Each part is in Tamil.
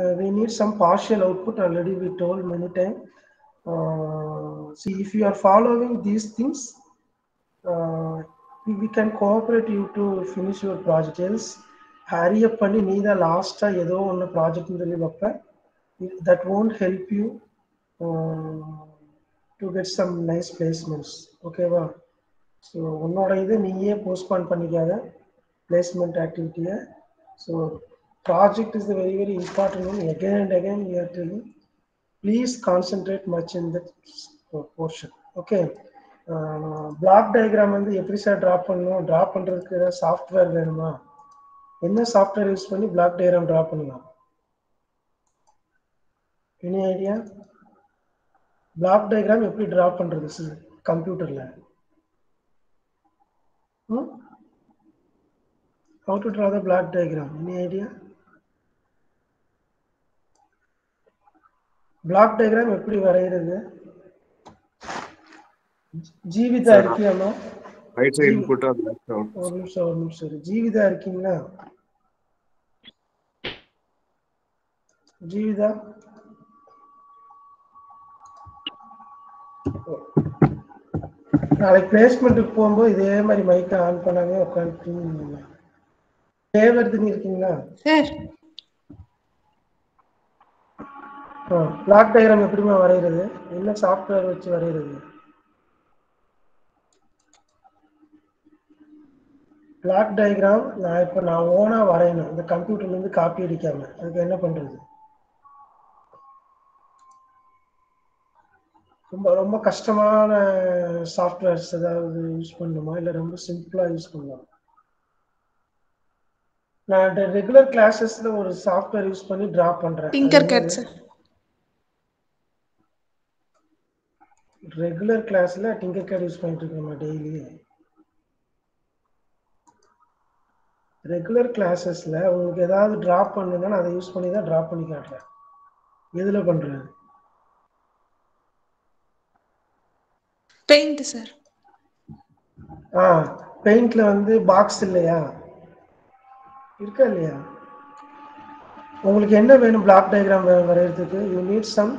uh, we need some partial output already we told many times uh, see if you are following these things uh, we, we can cooperate you to finish your project else hurry up பண்ணி நீ தான் லாஸ்ட்டாக ஏதோ ஒன்று ப்ராஜெக்ட்னு சொல்லி வைப்ப that won't help you uh, to get some nice placements ஓகேவா ஸோ உன்னோட இது நீயே postpone பண்ணிக்காத placement ஆக்டிவிட்டியை so project is very very important one again and again we are telling please concentrate much in that uh, portion. Okay. Uh, block diagram வந்து எப்படி சார் ட்ரா பண்ணணும்? ட்ரா பண்ணுறதுக்கு ஏதாவது சாஃப்ட்வேர் வேணுமா? என்ன சாஃப்ட்வேர் யூஸ் பண்ணி பிளாக் டயக்ராம் ட்ரா பண்ணலாம்? எனி ஐடியா பிளாக் டயக்ராம் எப்படி ட்ரா பண்ணுறது சார் கம்ப்யூட்டரில் how to draw the block diagram? Any idea? Block diagram எப்படி வரைகிறது? Jeevitha இருக்கியாமா right side input left out ஒரு நிமிஷம் ஒரு நிமிஷம். ஜீவிதா இருக்கீங்களா ஜீவிதா? நாளைக்கு பிளேஸ்மெண்ட்டுக்கு போகும்போது இதே மாதிரி மைக்கை ஆன் பண்ணாங்க உட்காந்துட்டு தேவர்தினி இருக்கீங்களா? சார் பிளாக் டயக்ராம் எப்படிமா வரைகிறது? என்ன சாஃப்ட்வேர் வச்சு வரைகிறது? பிளாக் டயக்ராம் நான் இப்போ நான் ஓனாக வரையணும். இந்த கம்ப்யூட்டர்லேருந்து காப்பி அடிக்காம. அதுக்கு என்ன பண்ணுறது ரொம்ப ரொம்ப கஷ்டமான சாஃப்ட்வேர்ஸ் ஏதாவது யூஸ் பண்ணணுமா இல்லை ரொம்ப சிம்பிளாக யூஸ் பண்ணலாம் நான் ரெகுலர் கிளாஸஸ்ல ஒரு சாஃப்ட்வேர் யூஸ் பண்ணி டிரா பண்றேன் டிங்கர் கேட் சார் ரெகுலர் கிளாஸ்ல டிங்கர் கேட் யூஸ் பண்ணிட்டு இருக்கேன் டெய்லி ரெகுலர் கிளாஸஸ்ல உங்களுக்கு ஏதாவது டிரா பண்ணணும்னா நான் அதை யூஸ் பண்ணி தான் டிரா பண்ணி காட்டுறேன். எதுல பண்றேன் பெயிண்ட் சார் ஆ பெயிண்ட்ல வந்து பாக்ஸ் இல்லையா? இருக்கா இல்லையா? உங்களுக்கு என்ன வேணும்? பிளாக் டயக்ராம் வரைகிறதுக்கு you need some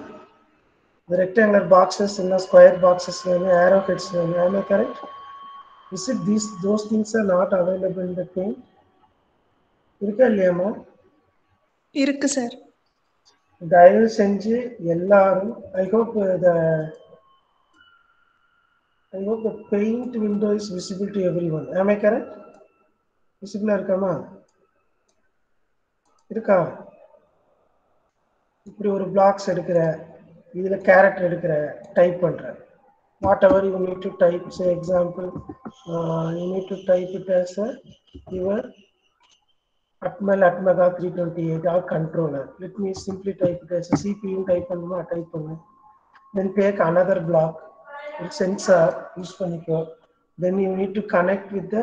rectangular boxes இல்லை ஸ்கொயர் பாக்ஸஸ் வேணும் ஏரோ ஹெட்ஸ் வேணும் am I correct is it these those things are not available in the paint இருக்கா இல்லையாம்மா இருக்கு சார் தயவு செஞ்சு எல்லாரும் I hope the I hope the paint window is visible to everyone am I correct விசிபிளாக இருக்காமா இருக்கா? இப்படி ஒரு பிளாக்ஸ் எடுக்கிற இதில் கேரக்டர் எடுக்கிற டைப் பண்ணுற whatever you need to type say example you need to type it as a your அட்மல் ATmega three twenty eight or controller let me simply type it as சிபியும் type பண்ணுமா டைப் பண்ணு தென் டேக் அனதர் பிளாக் ஒரு சென்சார் யூஸ் பண்ணிக்கோ. Then you need to connect with the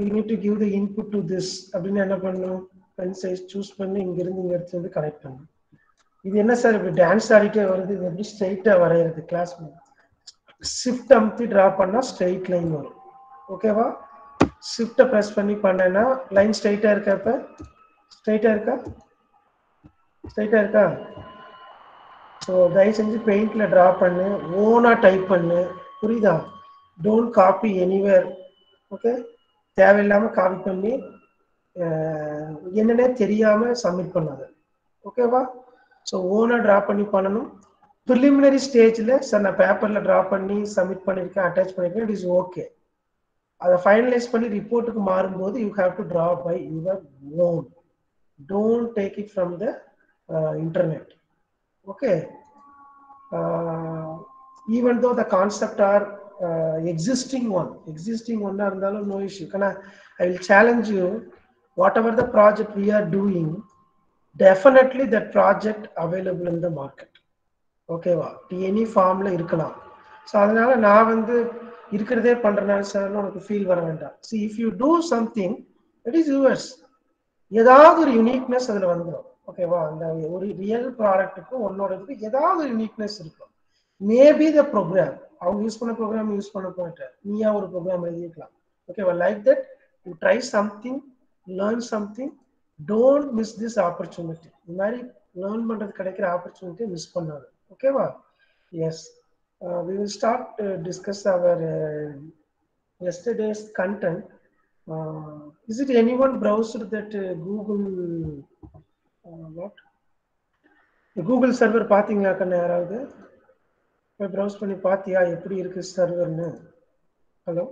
you need to give the input to this அப்படின்னு என்ன பண்ணணும் பென் சைஸ் சூஸ் பண்ணி இங்கிருந்து இங்கே எடுத்து வந்து கனெக்ட் பண்ணும். இது என்ன சார் இப்படி டான்ஸ் ஆடிட்டே வருது இது எப்படி ஸ்ட்ரைட்டா வரைகிறது கிளாஸ் ஷிஃப்ட் அமுத்தி டிரா பண்ணா ஸ்ட்ரைட் லைன் வரும். ஓகேவா ஷிஃப்ட்டை ப்ரெஸ் பண்ணி பண்ணேன்னா லைன் ஸ்ட்ரைட்டா இருக்கா இப்ப? ஸ்ட்ரைட்டா இருக்கா? ஸ்ட்ரைட்டா இருக்கா? ஸோ தயவு செஞ்சு பெயிண்ட்ல டிரா பண்ணு ஓனா டைப் பண்ணு. புரியுதா? டோன்ட் காப்பி எனிவேர் ஓகே தேவையில்லாம காப்பி பண்ணி என்னன்னே தெரியாம சப்மிட் பண்ணாது. ஓகேவா ஸோ ஓனா டிரா பண்ணி பண்ணணும் ப்ரிலிமினரி ஸ்டேஜில் சார் நான் பேப்பரில் டிரா பண்ணி சப்மிட் பண்ணியிருக்கேன் அட்டாச் பண்ணியிருக்கேன் இட் இஸ் ஓகே அதை ஃபைனலைஸ் பண்ணி ரிப்போர்ட்டுக்கு மாறும்போது you have to draw by your own don't take it from the internet okay even though the concept are existing one existing ஒன்னா இருந்தாலும் நோ இஷ்யூ ஏன்னா I will challenge you whatever the project we are doing definitely that project available in the market ஓகேவா எனி ஃபார்ம்ல இருக்கலாம். ஸோ அதனால நான் வந்து இருக்கிறதே பண்றேன் சார் உனக்கு ஃபீல் வர வேண்டாம். See if you do something it is yours ஏதாவது ஒரு யூனிக்னஸ் அதுல வந்துடும் ஓகேவா அந்த ஒரு ரியல் ப்ராடக்ட்டுக்கும் உன்னோட இதுக்கு ஏதாவது ஒரு யூனிக்னஸ் இருக்கும். மேபி த ப்ரோக்ராம் அவங்க யூஸ் பண்ண ப்ரோக்ராம் யூஸ் பண்ண போயிட்டு நீயா ஒரு ப்ரோக்ராம் எழுதிக்கலாம் ஓகேவா like that you try something learn something don't miss this opportunity இந்த மாதிரி லேர்ன் பண்றது கிடைக்கிற ஆப்பர்ச்சுனிட்டி மிஸ் பண்ணாது. ஓகேவா yes we will start discuss our yesterday's content is it anyone browser that Google Google server பார்த்தீங்களா கண்ணு யாராவது? போய் ப்ரௌஸ் பண்ணி பார்த்தியா? எப்படி இருக்கு சர்வர்னு hello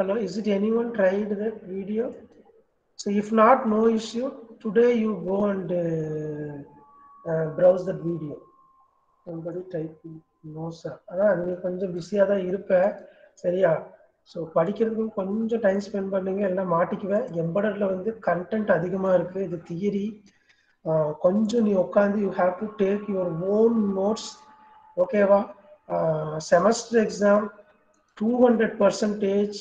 Hello, is it anyone tried that video? So if not, no issue. Today you go and uh, uh, browse that video. Somebody type no sir. அதான் நீ கொஞ்சம் பிஸியாக தான் இருப்ப சரியா ஸோ படிக்கிறதுக்கும் கொஞ்சம் டைம் ஸ்பெண்ட் பண்ணுங்க எல்லாம் மாட்டிக்குவேன் எம்படரில் வந்து கண்டென்ட் அதிகமாக இருக்கு இது தியரி கொஞ்சம் நீ உட்காந்து you have to take your own notes ஓகேவா semester exam two hundred percentage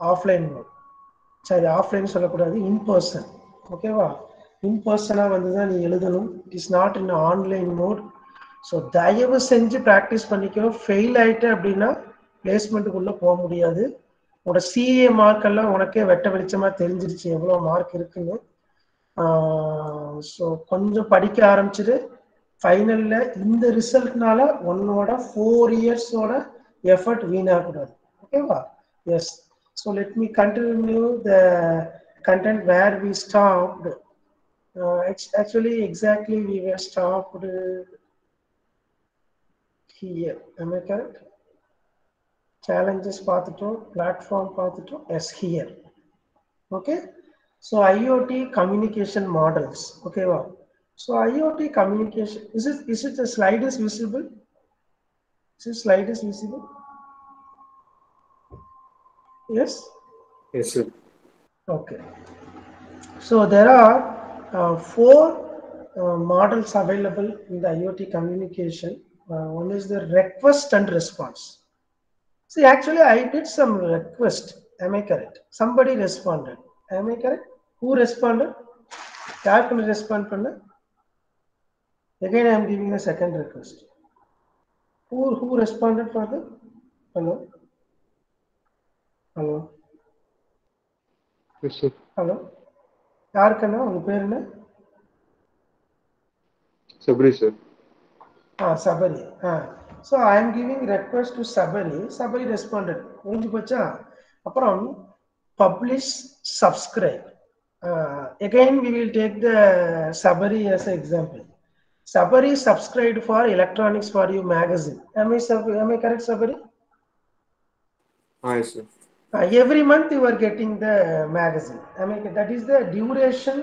offline mode சரி ஆஃப்லைன் சொல்லக்கூடாது இன்பர்சன் ஓகேவா இன்பர்சனாக வந்து தான் நீ எழுதணும். It is not in online mode so தயவு செஞ்சு ப்ராக்டிஸ் பண்ணிக்கோ. ஃபெயில் ஆயிட்டு அப்படின்னா பிளேஸ்மெண்ட்டுக்குள்ளே போக முடியாது. உன்னோட சிஏ மார்க்கெல்லாம் உனக்கே வெட்ட வெளிச்சமாக தெரிஞ்சிருச்சு. எவ்வளோ மார்க் இருக்குன்னு. ஸோ கொஞ்சம் படிக்க ஆரம்பிச்சிட்டு ஃபைனலில் இந்த ரிசல்ட்னால உன்னோட ஃபோர் இயர்ஸோட எஃபர்ட் வீணாகக்கூடாது. ஓகேவா yes So let me continue the content where we stopped. Uh, actually, exactly we were stopped here. Am I correct? Challenges path to platform path to S here. Okay. So IoT communication models. Okay, wow. So IoT communication is it is it the slide is visible? Is the slide is visible? Yes? Yes, sir. Okay. So there are uh, four uh, models available in the IoT communication. Uh, one is the request and response. See, actually, I did some request. Am I correct? Somebody responded. Am I correct? Who responded? Yaar respond? Again, I am giving a second request. Who who responded for the hello? hello Yes, sir. Hello யாருக்கண்ணா உங்க பேர் என்ன Sabri, sir. Ah Sabari ah so I am giving request to Sabari Sabari responded முடிஞ்சு போச்சா அப்புறம் publish subscribe again we will take the Sabari as an example Sabari subscribed for electronics for you magazine am i Sab- am i correct Sabari Ah, yes, sir. Uh, every month you are getting the magazine. I mean, that is the duration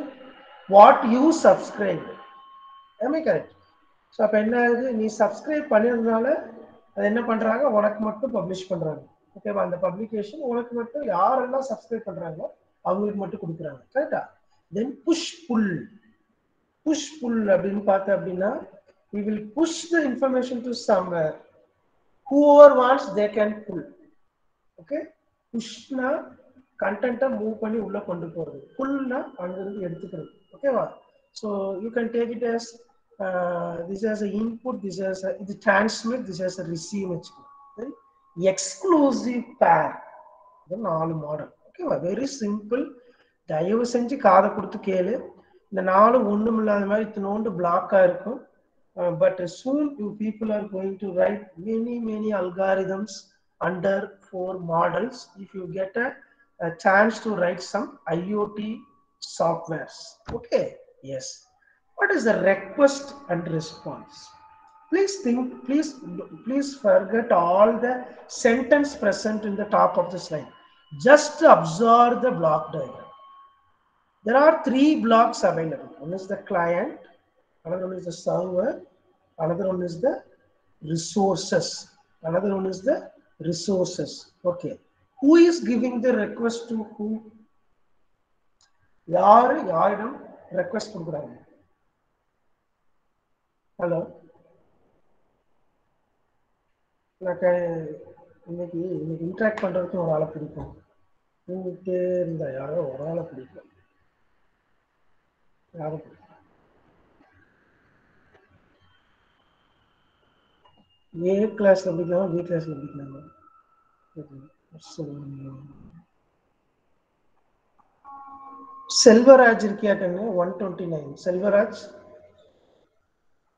what you subscribe. Am I correct? So அப்போ என்ன ஆகுது? நீ சப்ஸ்கிரைப் பண்ணியிருந்தனால அது என்ன பண்ணுறாங்க உனக்கு மட்டும் பப்ளிஷ் பண்ணுறாங்க ஓகேவா அந்த பப்ளிகேஷன் உனக்கு மட்டும் யாரெல்லாம் சப்ஸ்கிரைப் பண்ணுறாங்களோ அவங்களுக்கு மட்டும் கொடுக்குறாங்க. கரெக்டா தென் புஷ் புல் புஷ் புல் அப்படின்னு பார்த்த அப்படின்னா we will push the information to somewhere whoever wants they can pull okay புஷ்னா கண்டென்ட்டை மூவ் பண்ணி உள்ள கொண்டு போறது. புல்னா அங்கிருந்து எடுத்துக்கிறது. ஓகேவா so you can take it as this as a input this as இது transmit this as a receive வச்சுக்கணும் எக்ஸ்க்ளூசிவ் பேர் இது நாலு மாடல் ஓகேவா வெரி சிம்பிள் தயவு செஞ்சு காதை கொடுத்து கேளு. இந்த நாலு ஒன்றும் இல்லாத மாதிரி இத்தினோண்டு பிளாக்காக இருக்கும். But soon you people are going to write many many algorithms under four models if you get a, a chance to write some IoT softwares. Okay, yes. What is the request and response? Please think, please, please forget all the sentence present in the top of the slide. Just observe the block diagram. There are three blocks available. One is the client, another one is the server, another one is the resources, another one is the resources. Okay. Who is giving the request to who? யாரு யாரிடம் ரெக்வஸ்ட் கொடுக்குறாங்க ஹலோ எனக்கு இன்னைக்கு இன்னைக்கு இன்ட்ராக்ட் பண்றதுக்கு ஒரு ஆளை பிடிக்கும் தூங்கிட்டே இருந்தா யாரோ ஒரு ஆளை பிடிக்கும் யாரும் பிடிக்கும் ஏ கிளாஸ்ல படிக்கலாமா பி கிளாஸ்ல படிக்கலாமா Selvaraj இருக்கியாட்டங்க? One twenty nine Selvaraj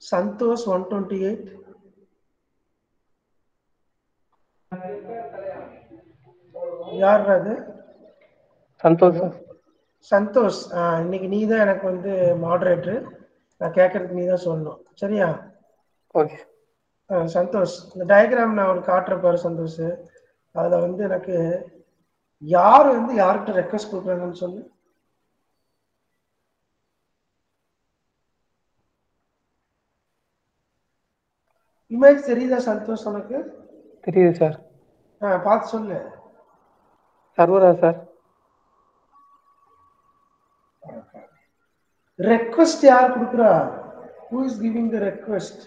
Santhosh one twenty eight யார் அது? சந்தோஷ் சந்தோஷ். இன்னைக்கு நீ தான் எனக்கு வந்து மாடரேட்டர் நான் கேட்கறதுக்கு நீ தான் சொல்லணும். சரியா? ஓகே. சந்தோஷ். இந்த டயக்ராம் நான் ஒரு காட்டுற பாரு சந்தோஷ். அதில் வந்து எனக்கு யார் வந்து யார்கிட்ட ரெக்வஸ்ட் கொடுக்குறாங்கன்னு சொல்லு. இமேஜ் தெரியுதா சந்தோஷ் உனக்கு? தெரியுது சார் ஆ பார்த்து சொல்லு. சர்வரா சார் ரெக்வஸ்ட் யார் கொடுக்குறா? Who is giving the request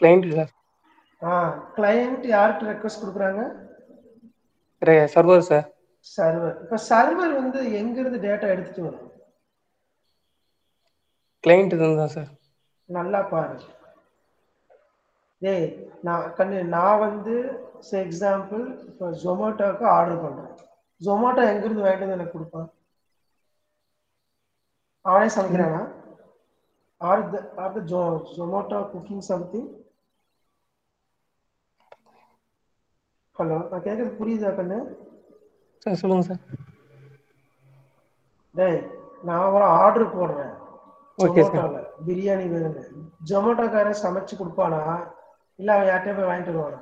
client sir ah client யார்கிட்ட ரெக்வஸ்ட் கொடுக்குறாங்க? சர்வர் சார் சர்வர் இப்போ சர்வர் வந்து எங்கிருந்து டேட்டா எடுத்துட்டு வரும்? கிளைண்ட் தான் சார் நல்லா பாரு டேய் நான் கண்ணு நான் வந்து எக்ஸாம்பிள் இப்போ ஜொமேட்டோக்கு ஆர்டர் பண்றேன். ஜொமேட்டோ எங்கிருந்து வாங்கிட்டு வந்து எனக்கு கொடுப்பான்? அவனே சமைக்கிறானா? ஆர் த ஆர் த ஜோ ஜொமேட்டோ குக்கிங் சம்திங் ஹலோ நான் கேட்கறது புரியுதா கண்ணு? சார் சொல்லுங்க சார். டேய் நான் ஒரு ஆர்டர் போடுறேன். ஜொமேட்டோல பிரியாணி வேணும்னு ஜொமேட்டோக்காரன் சமைச்சு கொடுப்பானா? இல்ல அவன் யார்கிட்டயே போய் வாங்கிட்டு வருவானா?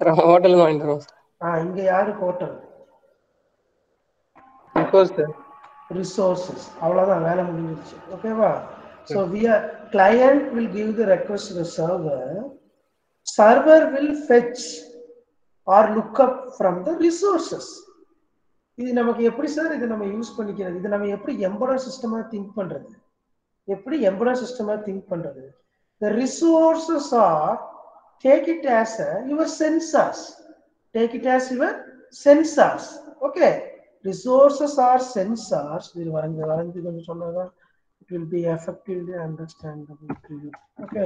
சார் ஹோட்டலில் வாங்கிட்டு வருவோம் சார். ஆ இங்க யாரு ஹோட்டல் சார் ரிசோர்சஸ் அவ்வளவுதான் வேலை முடிஞ்சிருச்சு. ஓகேவா so we are client will give the request the server server will fetch or look up from the resources இது நமக்கு எப்படி சார் இது நம்ம யூஸ் பண்ணிக்கிறது? இது நம்ம எப்படி எம்படர் சிஸ்டமா திங்க் பண்றது? எப்படி எம்படர் சிஸ்டமா திங்க் பண்றது? The resources are take it as your sensors take it as your sensors okay resources are sensors இது வரைஞ்சு வரைஞ்சு கொஞ்சம் சொன்னாதான் it will be effectively understandable to you okay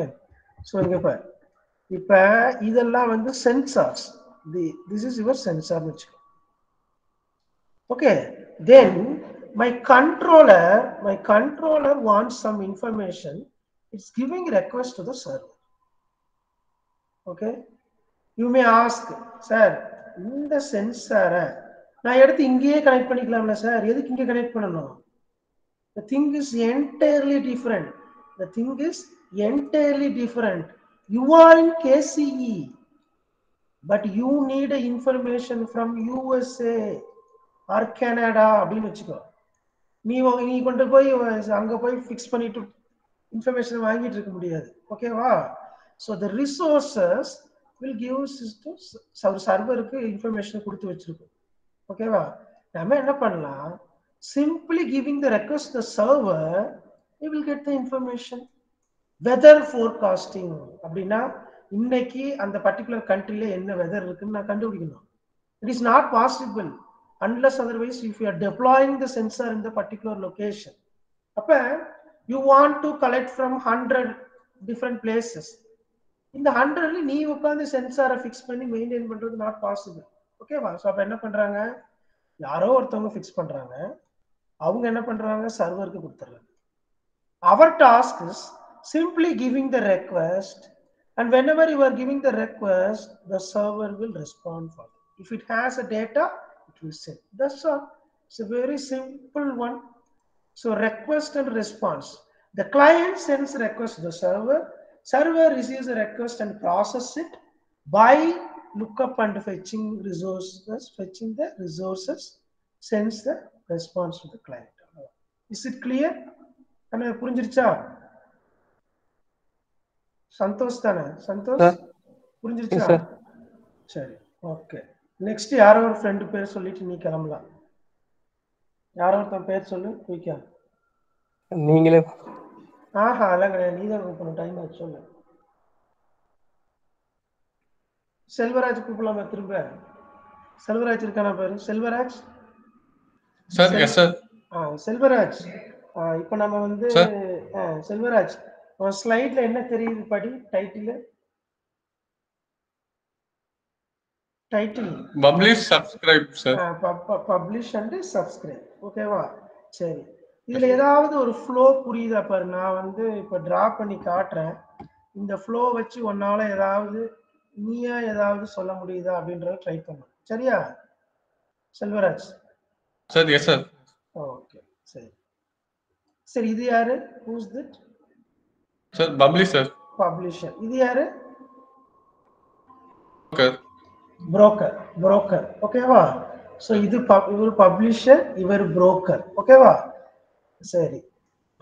so இங்கே பாரு இப்போ இதெல்லாம் வந்து sensors the this is your sensor material. Okay, then my controller, my controller wants some information. It's giving request to the server. Okay, you may ask, sir, இந்த சென்சாரை நான் எடுத்து இங்கேயே கனெக்ட் பண்ணிக்கலாம்ல சார் எதுக்கு இங்கே கனெக்ட் பண்ணணும் the thing is entirely different the thing is entirely different you are in KCE but you need information from USA or Canada அப்படின்னு வச்சுக்கோ. நீ நீ கொண்டு போய் அங்கே போய் ஃபிக்ஸ் பண்ணிட்டு இன்ஃபர்மேஷன் வாங்கிட்டு இருக்க முடியாது. ஓகேவா so the resources will give to சர்வருக்கு இன்ஃபர்மேஷன் கொடுத்து வச்சிருக்கோம். ஓகேவா நம்ம என்ன பண்ணலாம்? Simply giving the request the server server get the information weather forecasting அப்படின்னா இன்னைக்கு அந்த பர்டிகுலர் கண்ட்ரில என்ன வெதர் இருக்குன்னு நான் கண்டுபிடிக்கணும். It is not possible unless otherwise if you are deploying the sensor in the particular location அப்ப you want to collect from hundred different places இந்த ஹண்ட்ரட்ல நீ உட்காந்து சென்சாரை ஃபிக்ஸ் பண்ணி மெயின்டைன் பண்றது நாட் பாசிபிள் ஓகேவா ஸோ அப்ப என்ன பண்றாங்க? யாரோ ஒருத்தவங்க ஃபிக்ஸ் பண்றாங்க. அவங்க என்ன பண்றாங்க? சர்வருக்கு கொடுத்துறாங்க our task is simply giving the request and whenever you are giving the request the server will respond for it. if it has a data it will send that's all it's a very simple one so request and response the client sends request to the server server receives a request and process it by lookup and fetching resources fetching the resources sends the response to the client is it clear அண்ணா புரிஞ்சிருச்சா சந்தோஷ் தானே? சந்தோஷ். புரிஞ்சிருச்சா. சரி. ஓகே நெக்ஸ்ட் யாரோ ஒரு ஃப்ரெண்டு பேர் சொல்லிட்டு நீ கிளம்பலாம். யாரோ ஒருத்தன் பேர் சொல்லு குயிக்கா நீங்களே. ஆஹா அதெல்லாம் கிடையாது. நீ தான் கூப்பிடணும் டைம் ஆச்சு சொல்லு. செல்வராஜ் கூப்பிடலாமா திரும்ப? செல்வராஜ் இருக்கானா பேரு. Selvaraj? Sir yes sir ah Selvaraj. இப்போ நம்ம வந்து செல்வராஜ். உன் ஸ்லைட்ல என்ன தெரியுது படி? Title title Publish, subscribe, sir. Publish and subscribe ஓகேவா சரி. இதுல ஏதாவது ஒரு ஃப்ளோ புரியுதா பாரு? நான் வந்து இப்ப டிரா பண்ணி காட்டுறேன். இந்த ஃப்ளோ வச்சு உன்னால ஏதாவது நீயா ஏதாவது சொல்ல முடியுதா அப்படின்றத ட்ரை பண்ணு. சரியா? Selvaraj. Sir, yes, sir. Okay சரி. சரி இது யாரு? ஹூஸ் திட் Publish, sir. பப்ளிஷர் இது யாரு? Okay. புரோக்கர் புரோக்கர் ஓகேவா ஸோ இது இவர் பப்ளிஷர் இவர் புரோக்கர் ஓகேவா சரி.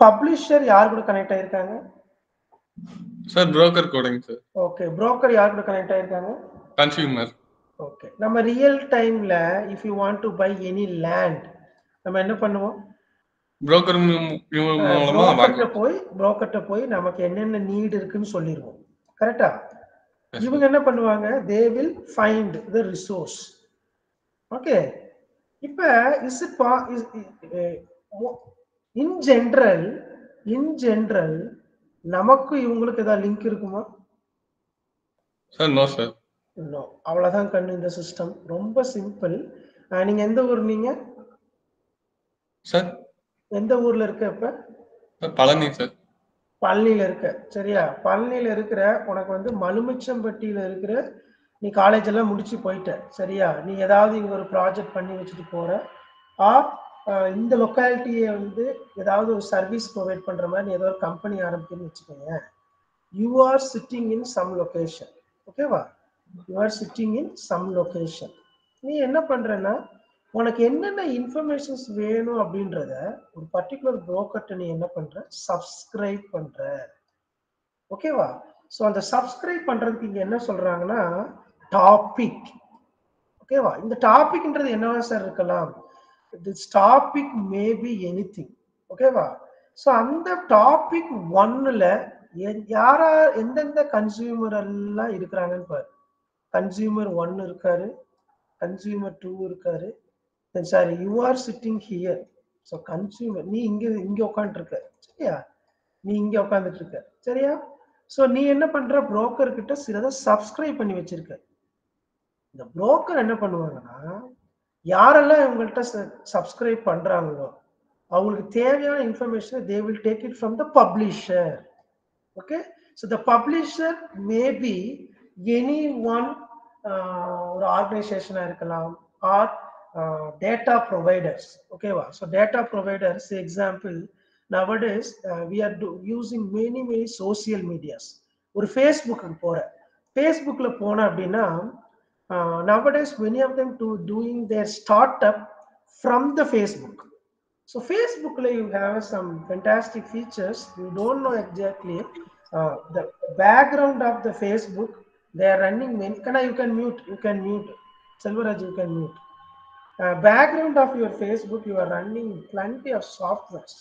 பப்ளிஷர் யார் கூட கனெக்ட் ஆயிருக்காங்க? Sir, broker coding, sir. Okay broker யார் கூட கனெக்ட் ஆயிருக்காங்க? Consumer. ஓகே நம்ம ரியல் டைம்ல if you want to buy any land நம்ம என்ன பண்ணுவோம்? மூலமா வாங்க போய் புரோக்கர்கிட்ட போய் நமக்கு என்னென்ன நீட் இருக்குன்னு சொல்லிடுவோம். கரெக்டா. இவங்க என்ன பண்ணுவாங்க? They will find the resource okay இப்ப இஸ் இட் பா இன் ஜென்ரல் இன் ஜென்ரல் நமக்கு இவங்களுக்கு ஏதாவது லிங்க் இருக்குமா? Sir, no, sir. நோ அவ்வளவுதான் கண்ணு இந்த சிஸ்டம் ரொம்ப சிம்பிள் நீங்க எந்த ஊர் நீங்க? Sir, எந்த ஊர்ல இருக்க இப்ப Palani, sir. பழனியில இருக்க. சரியா? பழனியில இருக்கிற உனக்கு வந்து மலுமிச்சம்பட்டியில இருக்கிற நீ காலேஜ் எல்லாம் முடிச்சு போயிட்ட. சரியா? நீ ஏதாவது இங்க ஒரு ப்ராஜெக்ட் பண்ணி வச்சுட்டு போற. ஆ இந்த லொக்காலிட்டியை வந்து ஏதாவது ஒரு சர்வீஸ் ப்ரொவைட் பண்ற மாதிரி நீ ஏதோ ஒரு கம்பெனி ஆரம்பிக்கணும்னு வச்சுக்கோங்க you are sitting in some location ஓகேவா you are sitting in some location நீ என்ன பண்றன்னா உனக்கு என்னென்ன இன்ஃபர்மேஷன்ஸ் வேணும் அப்படின்றத ஒரு பர்டிகுலர் புரோக்கர்ட்ட நீ என்ன பண்ற? சப்ஸ்கிரைப் பண்ற. ஓகேவா ஸோ அந்த சப்ஸ்கிரைப் பண்றதுக்கு இங்க என்ன சொல்றாங்கன்னா டாபிக் ஓகேவா இந்த டாபிக்ன்றது என்னவா சார் இருக்கலாம்? This topic maybe anything ஓகேவா ஸோ அந்த டாபிக் ஒன்னுல யாரா எந்தெந்த கன்சியூமர் எல்லாம் இருக்கிறாங்கன்னு பாரு. கன்சியூமர் ஒன் இருக்காரு. கன்சியூமர் டூ இருக்காரு. Sorry you are sitting here so consumer நீ இங்கே இங்கே உட்காந்துருக்க சரியா? நீ இங்கே உட்காந்துட்டு இருக்க சரியா? ஸோ நீ என்ன பண்ற? புரோக்கர் கிட்ட சிலதை சப்ஸ்கிரைப் பண்ணி வச்சிருக்க. இந்த புரோக்கர் என்ன பண்ணுவாங்கன்னா யாரெல்லாம் இவங்கள்ட்ட சப்ஸ்கிரைப் பண்றாங்களோ அவங்களுக்கு தேவையான information they will take it from the publisher okay so the publisher maybe anyone ஒரு ஆர்கனைசேஷனாக இருக்கலாம் ஆர் டேட்டா ப்ரொவைடர்ஸ் ஓகேவா so data providers example nowadays we are using many many social medias ஒரு ஃபேஸ்புக்கு போகிற ஃபேஸ்புக்கில் போன அப்படின்னா nowadays many of them to doing their startup from the Facebook so ஃபேஸ்புக்கில் you have some fantastic features you don't know exactly the background of the Facebook they are running many kana you can mute you can mute. Selvaraj you can mute. Uh, background of your facebook you are running plenty of softwares.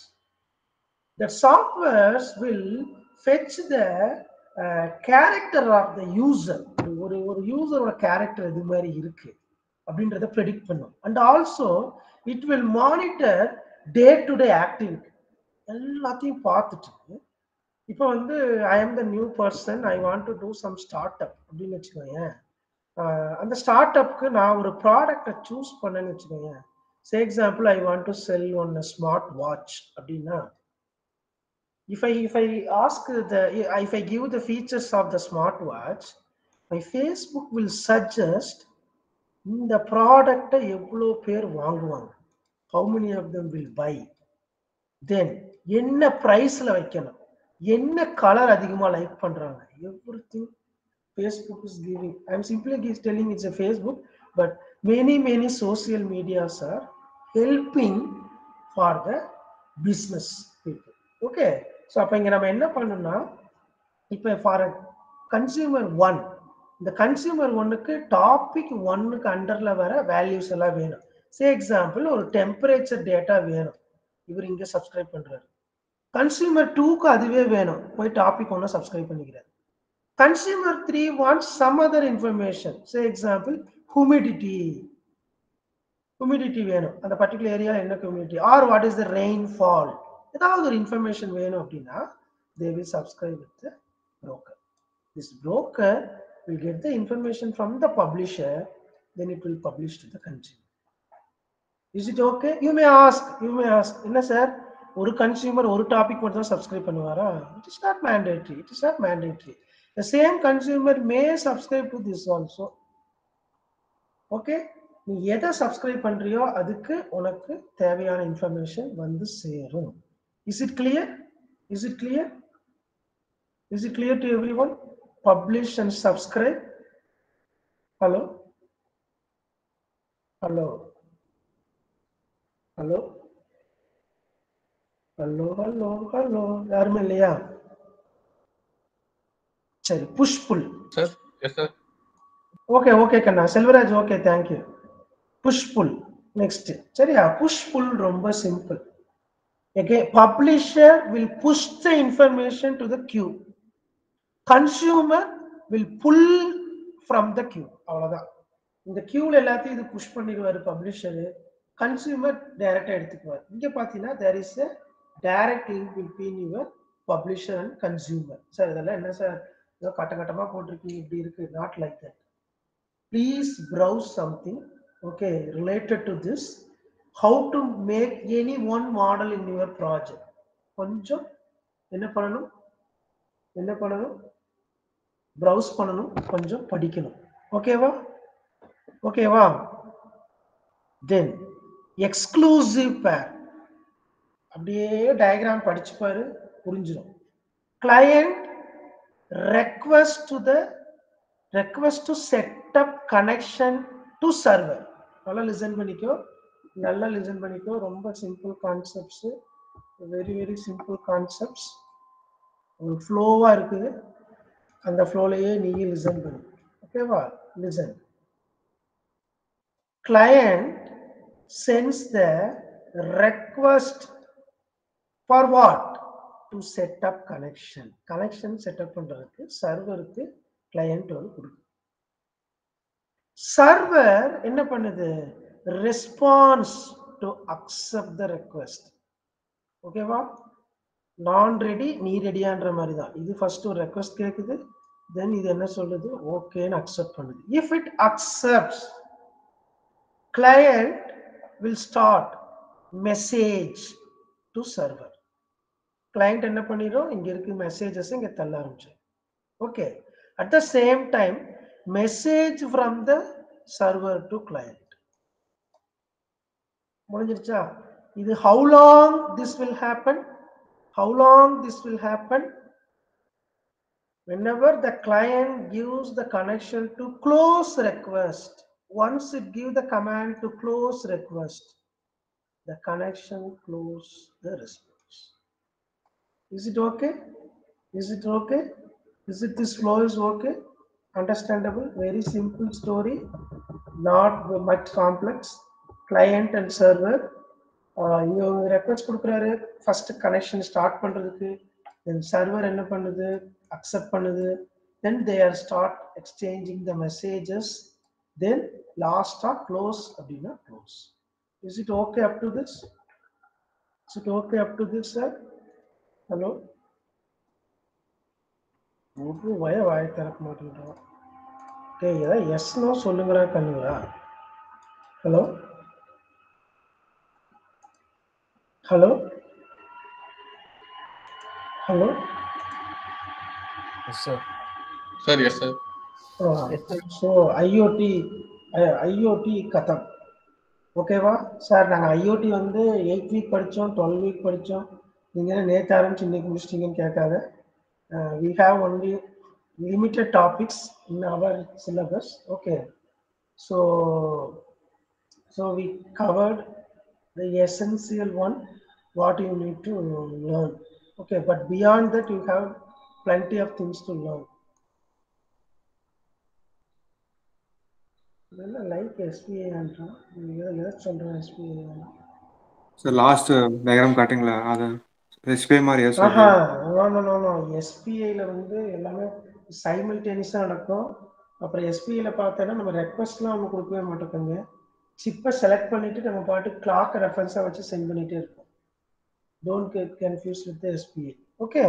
The softwares will fetch the uh, character of the user. ஒரு ஒரு யூசரோட கேரக்டர் இது மாதிரி இருக்கு அப்படின்றத ப்ரெடிக்ட் பண்ணும். And also it will monitor day to day activity எல்லாத்தையும் பார்த்துட்டு இப்போ வந்து I am the new person I want to do some startup அப்படின்னு வச்சுக்கோங்க அந்த ஸ்டார்ட் அப்க்கு நான் ஒரு ப்ராடக்டை சூஸ் பண்ணேன்னு வச்சுக்கோங்க say example I want to sell one smart watch அப்படின்னா if I if I ask the if I give the features of the smart watch my Facebook will suggest இந்த ப்ராடக்டை எவ்வளோ பேர் வாங்குவாங்க? How many of them will buy then என்ன ப்ரைஸில் வைக்கணும்? என்ன கலர் அதிகமாக லைக் பண்ணுறாங்க everything Facebook is giving I am simply give telling it's a Facebook but many many social medias are helping for the business okay so அப்போ இங்கே நம்ம என்ன பண்ணணும்னா இப்போ ஃபார் கன்சியூமர் ஒன் இந்த கன்சியூமர் ஒன்னுக்கு டாபிக் ஒன்னுக்கு அண்டரில் வர வேல்யூஸ் எல்லாம் வேணும். சே எக்ஸாம்பிள் ஒரு டெம்பரேச்சர் டேட்டா வேணும். இவர் இங்கே சப்ஸ்கிரைப் பண்ணுறாரு கன்சியூமர் டூக்கு அதுவே வேணும். போய் டாபிக் ஒன்று சப்ஸ்கிரைப் பண்ணிக்கிறார். Consumer three want some other information say example humidity humidity வேணும். அந்த பர்டிகுலர் ஏரியா என்ன humidity or what is the rainfall ஏதாவது ஒரு இன்ஃபர்மேஷன் வேணும் அப்படின்னா they will subscribe with the broker. This broker will get the information from the publisher then it will publish to the consumer. Is it okay? You may ask, you may ask, என்ன சார் ஒரு கன்சியூமர் ஒரு டாபிக் மட்டும் தான் சப்ஸ்கிரைப் பண்ணுவாரா? It is not mandatory it is not mandatory the same consumer may subscribe to this also. Okay நீ எதை சப்ஸ்கிரைப் பண்றியோ அதுக்கு உனக்கு தேவையான இன்ஃபர்மேஷன் வந்து சேரும். Is it clear is it clear is it clear to everyone publish and subscribe hello hello hello hello hello hello யாருமே இல்லையா? சரி push pull sir yes sir okay okay Kanna. Selvaraj okay thank you push pull next சரியா? புஷ் புல் ரொம்ப simple okay publisher will push the information to the queue consumer will pull from the queue அவ்வளவுதான். இந்த கியூல எல்லாத்தையும் இது புஷ் பண்ணிடுவாரு பப்ளிஷரு கன்சியூமர் டைரக்டா எடுத்துக்குவார். இங்க பாத்தீங்கன்னா there is a direct link between your publisher and consumer sir இதெல்லாம் என்ன சார் ஏதோ கட்ட கட்டமாக போட்டிருக்கீங்க இப்படி இருக்கு. Not like that please browse something okay related to this how to make any one model in your project கொஞ்சம் என்ன பண்ணணும்? என்ன பண்ணணும்? ப்ரௌஸ் பண்ணணும். கொஞ்சம் படிக்கணும். ஓகேவா ஓகேவா தென் எக்ஸ்க்ளூசிவ் பேர் அப்படியே டயக்ராம் படிச்சு பாரு புரிஞ்சிடும் client request to the request to set up connection to server. நல்லா லிசன் பண்ணிக்கோ. நல்லா லிசன் பண்ணிக்கோ. ரொம்ப simple concepts very very simple concepts ஒரு ஃப்ளோவா இருக்குது. அந்த ஃப்ளோலையே நீங்க லிசன் பண்ணு. ஓகேவா listen client sends the request for what? To set connection connection setup பண்ணுறதுக்கு பண்றதுக்கு சர்வருக்கு கிளையண்ட் வந்து கொடுக்கும். சர்வர் என்ன பண்ணுது? Response to accept the request ஓகேவா நான் ரெடி நீ ரெடியான்ற மாதிரி தான் இது ஃபர்ஸ்ட் ஒரு ரெக்வெஸ்ட் கேட்குது தென் இது என்ன சொல்லுது? ஓகேன்னு அக்செப்ட் பண்ணுது. If it accepts client will start message to server client என்ன பண்ணிடும் இங்க இருக்கு மெசேஜஸ் இங்க தள்ள ஆரம்பிச்சு okay at the same time message from the server to client முடிஞ்சிருச்சா இது how long this will happen how long this will happen whenever the client gives the connection to close request once it give the command to close request the connection close the response is it okay? Is it okay? Is it this flow is okay? Understandable? Very simple story. Not much complex. Client and server. இங்க ரெக்வஸ்ட் கொடுக்குறாரு. ஃபர்ஸ்ட் கனெக்ஷன் ஸ்டார்ட் பண்றதுக்கு. தென் சர்வர் என்ன பண்ணுது? அக்செப்ட் பண்ணுது. Then they are start exchanging the messages then லாஸ்டா க்ளோஸ் அப்படின்னா close is it okay up to this is it okay up to this sir hello? ஒரு வய வாய திறக்க மாட்டேங்கிறோம் டேய் ஏதாவது எஸ்னோ சொல்லுங்களா கண்ணுங்களா hello? Hello? Hello? Sir yes sir so IoT IoT கதம். ஓகேவா சார் நாங்கள் ஐஓடி வந்து எயிட் வீக் படித்தோம் டுவெல் வீக் படித்தோம் நீங்கள் நேற்று ஆரம்பிச்சு இன்னைக்கு முடிச்சிட்டிங்கன்னு கேட்காத. We have only limited topics in our syllabus okay so so we covered the essential one what you need to learn. Okay but beyond that you have plenty of things to learn. இதெல்லாம் லைக் எஸ்பிஐ ஆன்றான். எதை சொல்றேன் எஸ்பிஐ சார் லாஸ்ட் டயக்ராம் காட்டுங்களா அது எஸ்பிஐ மாதிரி எஸ் ஆஹா நோ நோ நோ நோ எஸ்பிஐல வந்து எல்லாமே சைமல்டேனியஸாக நடக்கும். அப்புறம் எஸ்பிஐல பார்த்தோன்னா நம்ம ரெக்வஸ்ட்லாம் ஒன்று கொடுக்கவே மாட்டோங்க சிப்பை செலக்ட் பண்ணிட்டு நம்ம பாட்டு கிளாக் ரெஃபரன்ஸாக வச்சு சென்ட் பண்ணிட்டே இருப்போம். Don't get confuse with SPI okay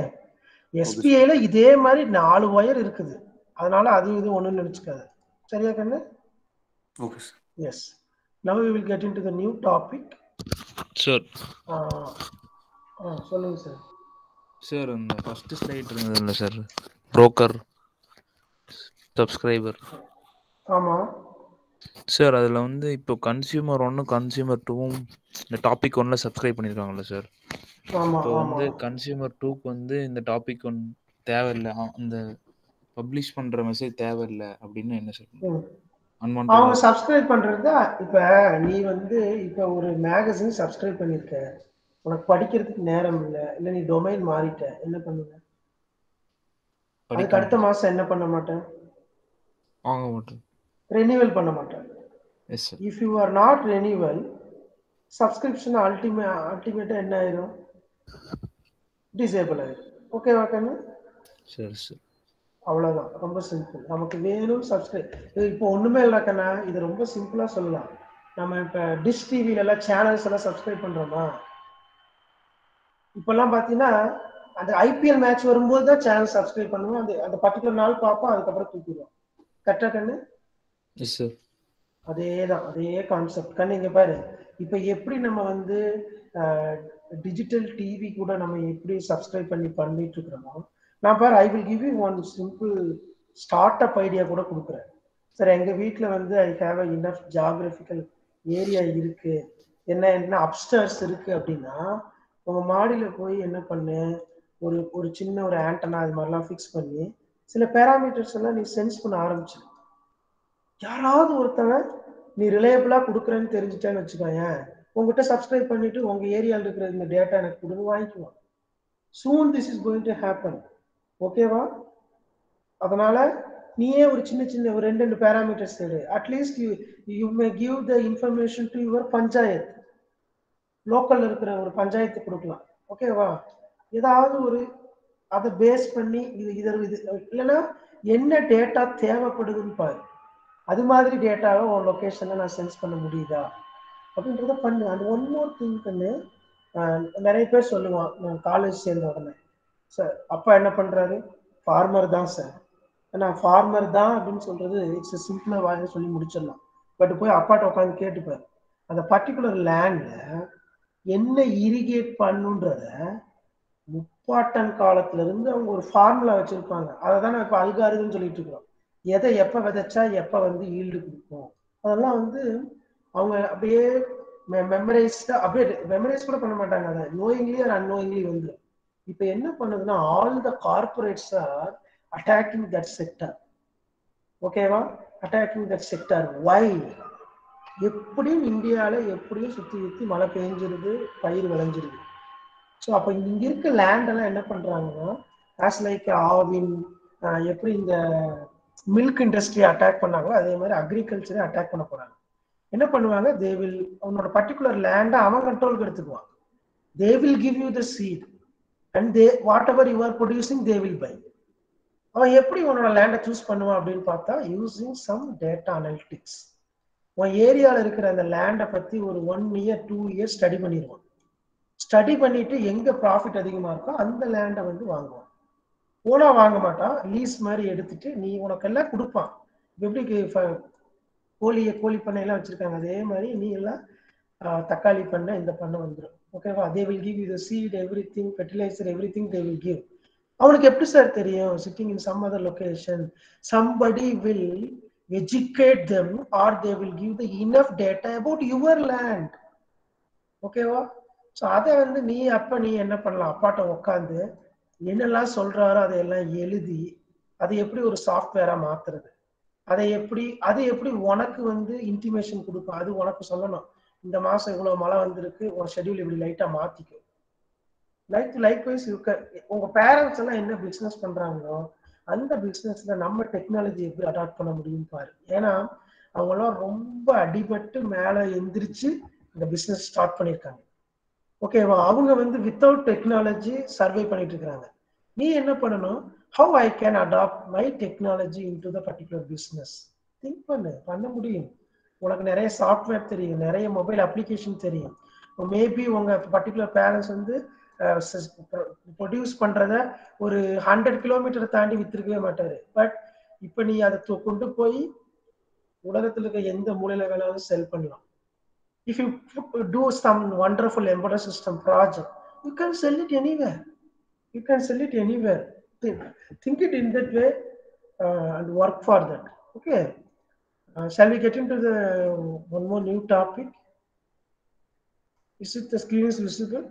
எஸ்பிஐல இதே மாதிரி நாலு ஒயர் இருக்குது. அதனால அது இது ஒன்றும் நினச்சிக்காது. சரியா கண்ணு? Okay sir Yes. Now we will get into the new topic. Sir Uh, uh, சொல்லுங்க சார். சார் இந்த ஃபர்ஸ்ட் ஸ்லைட் இருந்ததுல்ல சார்? புரோக்கர் சப்ஸ்கிரைபர் ஆமா. சார் அதில் வந்து இப்போ கன்சியூமர் ஒன்று கன்சியூமர் டூவும் இந்த டாபிக் ஒன்ல சப்ஸ்கிரைப் பண்ணியிருக்காங்கல்ல சார்? இப்போ வந்து கன்சியூமர் டூக்கு வந்து இந்த டாபிக் ஒன் தேவையில்லை அந்த பப்ளிஷ் பண்ணுற மெசேஜ் தேவையில்லை அப்படின்னு என்ன சார் அவங்க சப்ஸ்கிரைப் பண்றது இப்ப நீ வந்து இப்ப ஒரு மேகசின் சப்ஸ்கிரைப் பண்ணிருக்க. உனக்கு படிக்கிறதுக்கு நேரம் இல்ல. இல்ல நீ டொமைன் மாறிட்ட. என்ன பண்ணுவ? அதுக்கு அடுத்த மாசம் என்ன பண்ண மாட்டேன் வாங்க மாட்டேன். ரெனியூவல் பண்ண மாட்டேன் if you are not renewal subscription அல்டிமே அல்டிமேட்டா என்ன ஆயிரும்? டிசேபிள் ஆயிரும். ஓகேவா கண்ணு? சரி சார். அவ்வளவுதான். ரொம்ப சிம்பிள் நமக்கு வேணும் சப்ஸ்கிரைப் இப்போ ஒண்ணுமே இல்லை கண்ணா. இது ரொம்ப சிம்பிளா சொல்லலாம். நம்ம இப்ப டிஷ் டிவில எல்லாம் சேனல்ஸ் எல்லாம் சப்ஸ்கிரைப் பண்றோமா? இப்பெல்லாம் பாத்தீங்கன்னா அந்த ஐபிஎல் மேட்ச் வரும்போது தான் சேனல் சப்ஸ்கிரைப் பண்ணுவோம். அந்த அந்த பர்டிகுலர் நாள் பார்ப்போம் அதுக்கப்புறம் தூக்கிடுவோம். கரெக்டா கண்ணு? எஸ் சார் அதேதான் அதே கான்செப்ட் கண்ணு இங்க பாரு. இப்ப எப்படி நம்ம வந்து டிஜிட்டல் டிவி கூட நம்ம எப்படி சப்ஸ்கிரைப் பண்ணி பண்ணிட்டு இருக்கிறோமோ நான் பாரு I will give you one simple startup idea கூட கொடுக்குறேன். சார் எங்க வீட்ல வந்து I have a enough geographical area இருக்கு. என்ன என்ன அப்ஸ்டர்ஸ் இருக்கு அப்படின்னா உங்க மாடியில போய் என்ன பண்ணு? ஒரு ஒரு சின்ன ஒரு ஆண்டனா அது மாதிரிலாம் ஃபிக்ஸ் பண்ணி சில பேராமீட்டர்ஸ் எல்லாம் நீ சென்ஸ் பண்ண ஆரம்பிச்சிரு யாராவது ஒருத்தவன் நீ ரிலையபிளா கொடுக்குறேன்னு தெரிஞ்சுட்டேன்னு வச்சுக்கோயேன் உங்ககிட்ட சப்ஸ்கிரைப் பண்ணிட்டு உங்க ஏரியாவில் இருக்கிற இந்த டேட்டா எனக்கு கொடுங்க வாங்கிக்குவான். Soon this is going to happen ஓகேவா அதனால நீயே ஒரு சின்ன சின்ன ஒரு ரெண்டு ரெண்டு பேராமீட்டர்ஸ் எடு at least you you may give the information to your panchayat லோக்கல்ல இருக்கிற ஒரு பஞ்சாயத்து கொடுக்கலாம். ஓகேவா ஏதாவது ஒரு அதை பேஸ் பண்ணி இது இதர் இது இல்லைன்னா என்ன டேட்டா தேவைப்படுதுன்னு பாரு. அது மாதிரி டேட்டாவை உன் லொக்கேஷன்ல நான் சென்ஸ் பண்ண முடியுதா? அப்படின்றத பண்ணு. அந்த ஒன் மோர் திங் பண்ணு. நிறைய பேர் சொல்லுவான் நான் காலேஜ் சேர்ந்த உடனே. சார் அப்பா என்ன பண்றாரு? ஃபார்மர் தான் சார் நான் ஃபார்மர் தான் அப்படின்னு சொல்றது இட்ஸ் சிம்பிளாக வாங்க சொல்லி முடிச்சிடலாம். பட் போய் அப்பாட்ட உட்காந்து கேட்டுப்பார். அந்த பர்டிகுலர் லேண்ட்ல என்ன இரிகேட் பண்ணுன்றத முப்பாட்டன் காலத்துல இருந்து அவங்க ஒரு ஃபார்முலா வச்சிருப்பாங்க. அதை தான் நான் இப்போ அல்காரிதம் சொல்லிட்டு இருக்கிறோம். எதை எப்ப விதைச்சா எப்ப வந்து ஈல்டு கொடுக்கும்? அதெல்லாம் வந்து அவங்க அப்படியே மெமரைஸ்டா அப்படியே மெமரைஸ் கூட பண்ண மாட்டாங்க. அதை நோயிங்லி அது அன்னோயிங்லி வந்து இப்ப என்ன பண்ணுதுன்னா all the corporates are attacking that sector ஓகேவா அட்டாக்கிங் தட் செக்டர் வை எப்படியும் இந்தியாவில் எப்படியும் சுற்றி சுற்றி மழை பெஞ்சிருது பயிர் விளைஞ்சிருது. ஸோ அப்போ இங்கே இருக்க லேண்டெல்லாம் என்ன பண்ணுறாங்கன்னா ஆஸ் லைக் ஆவின் எப்படி இந்த மில்க் இண்டஸ்ட்ரி அட்டாக் பண்ணாங்களோ அதே மாதிரி அக்ரிகல்ச்சரை அட்டாக் பண்ண போகிறாங்க என்ன பண்ணுவாங்க? தே வில் அவனோட பர்டிகுலர் லேண்டை அவன் கண்ட்ரோலுக்கு எடுத்துக்குவான் they will give you the seed and they whatever you are producing they will buy அவன் எப்படி உன்னோட லேண்டை சூஸ் பண்ணுவான் அப்படின்னு பார்த்தா யூஸிங் சம் டேட்டா அனலிட்டிக்ஸ் உன் ஏரியாவில் இருக்கிற அந்த லேண்டை பத்தி ஒரு one year two year study பண்ணிடுவான். ஸ்டடி பண்ணிட்டு எங்க ப்ராஃபிட் அதிகமா இருக்கோ அந்த லேண்டை வந்து வாங்குவான். ஓனா வாங்க மாட்டான் லீஸ் மாதிரி எடுத்துட்டு நீ உனக்கெல்லாம் கொடுப்பான். எப்படி கோழியை கோழி கோழி பண்ணை எல்லாம் வச்சிருக்காங்க அதே மாதிரி நீ எல்லாம் தக்காளி பண்ணை இந்த பண்ணை வந்துடும் ஓகேவா they will give you seed everything fertiliser everything they will give அவனுக்கு எப்படி சார் தெரியும்? Sitting in some other location somebody will educate them or they will give the enough data about your land ஓகேவா ஸோ அதை வந்து நீ அப்போ நீ என்ன பண்ணலாம்? அப்பாட்ட உட்காந்து என்னெல்லாம் சொல்றாரோ அதையெல்லாம் எழுதி அதை எப்படி ஒரு சாஃப்ட்வேராக மாற்றுறது அதை எப்படி அது எப்படி உனக்கு வந்து இன்டிமேஷன் கொடுக்கும்? அது உனக்கு சொல்லணும். இந்த மாசம் இவ்வளவு மழை வந்திருக்கு உன் ஷெட்யூல் இப்படி லைட்டா மாத்திக்கும் லைக் லைக் வைஸ் உங்க பேரண்ட்ஸ் எல்லாம் என்ன பிசினஸ் பண்றாங்களோ அந்த பிஸ்னஸில் நம்ம டெக்னாலஜி எப்படி அடாப்ட் பண்ண முடியும் பாரு. ஏன்னா அவங்கெல்லாம் ரொம்ப அடிபட்டு மேல எந்திரிச்சு இந்த பிஸ்னஸ் ஸ்டார்ட் பண்ணியிருக்காங்க. ஓகேவா அவங்க வந்து வித்தவுட் டெக்னாலஜி சர்வே பண்ணிட்டு இருக்கிறாங்க. நீ என்ன பண்ணணும்? How I can adapt my technology into the particular business think பண்ணு. பண்ண முடியும். உனக்கு நிறைய சாஃப்ட்வேர் தெரியும். நிறைய மொபைல் அப்ளிகேஷன் தெரியும். மேபி உங்க பர்டிகுலர் பேரண்ட்ஸ் வந்து ப்ரொடியூஸ் பண்றத ஒரு ஹண்ட்ரட் கிலோமீட்டர் தாண்டி வித்திருக்கவே மாட்டாரு. பட் இப்போ நீ அதை கொண்டு போய் உலகத்துல இருக்க எந்த மூலையில வேணாலும் செல் பண்ணலாம். If you do some wonderful emperor system project you can sell it anywhere you can sell it anywhere think it in that way and work for that okay shall we get into the one more new topic is it the screen is visible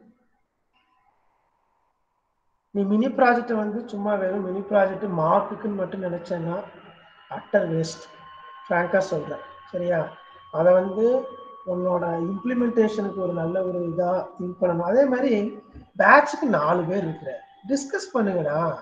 நீ மினி ப்ராஜெக்டை வந்து சும்மா வெறும் மினி ப்ராஜெக்ட் மார்க்குக்குன்னு மட்டும் நினைச்சேன்னா அட்டர் வேஸ்ட் ஃப்ராங்காக சொல்கிறேன் சரியா? அதை வந்து உன்னோட இம்ப்ளிமெண்டேஷனுக்கு ஒரு நல்ல ஒரு இதாக திங்க் பண்ணணும். அதே மாதிரி பேட்சுக்கு நாலு பேர் இருக்கிற. டிஸ்கஸ் பண்ணுங்கடா.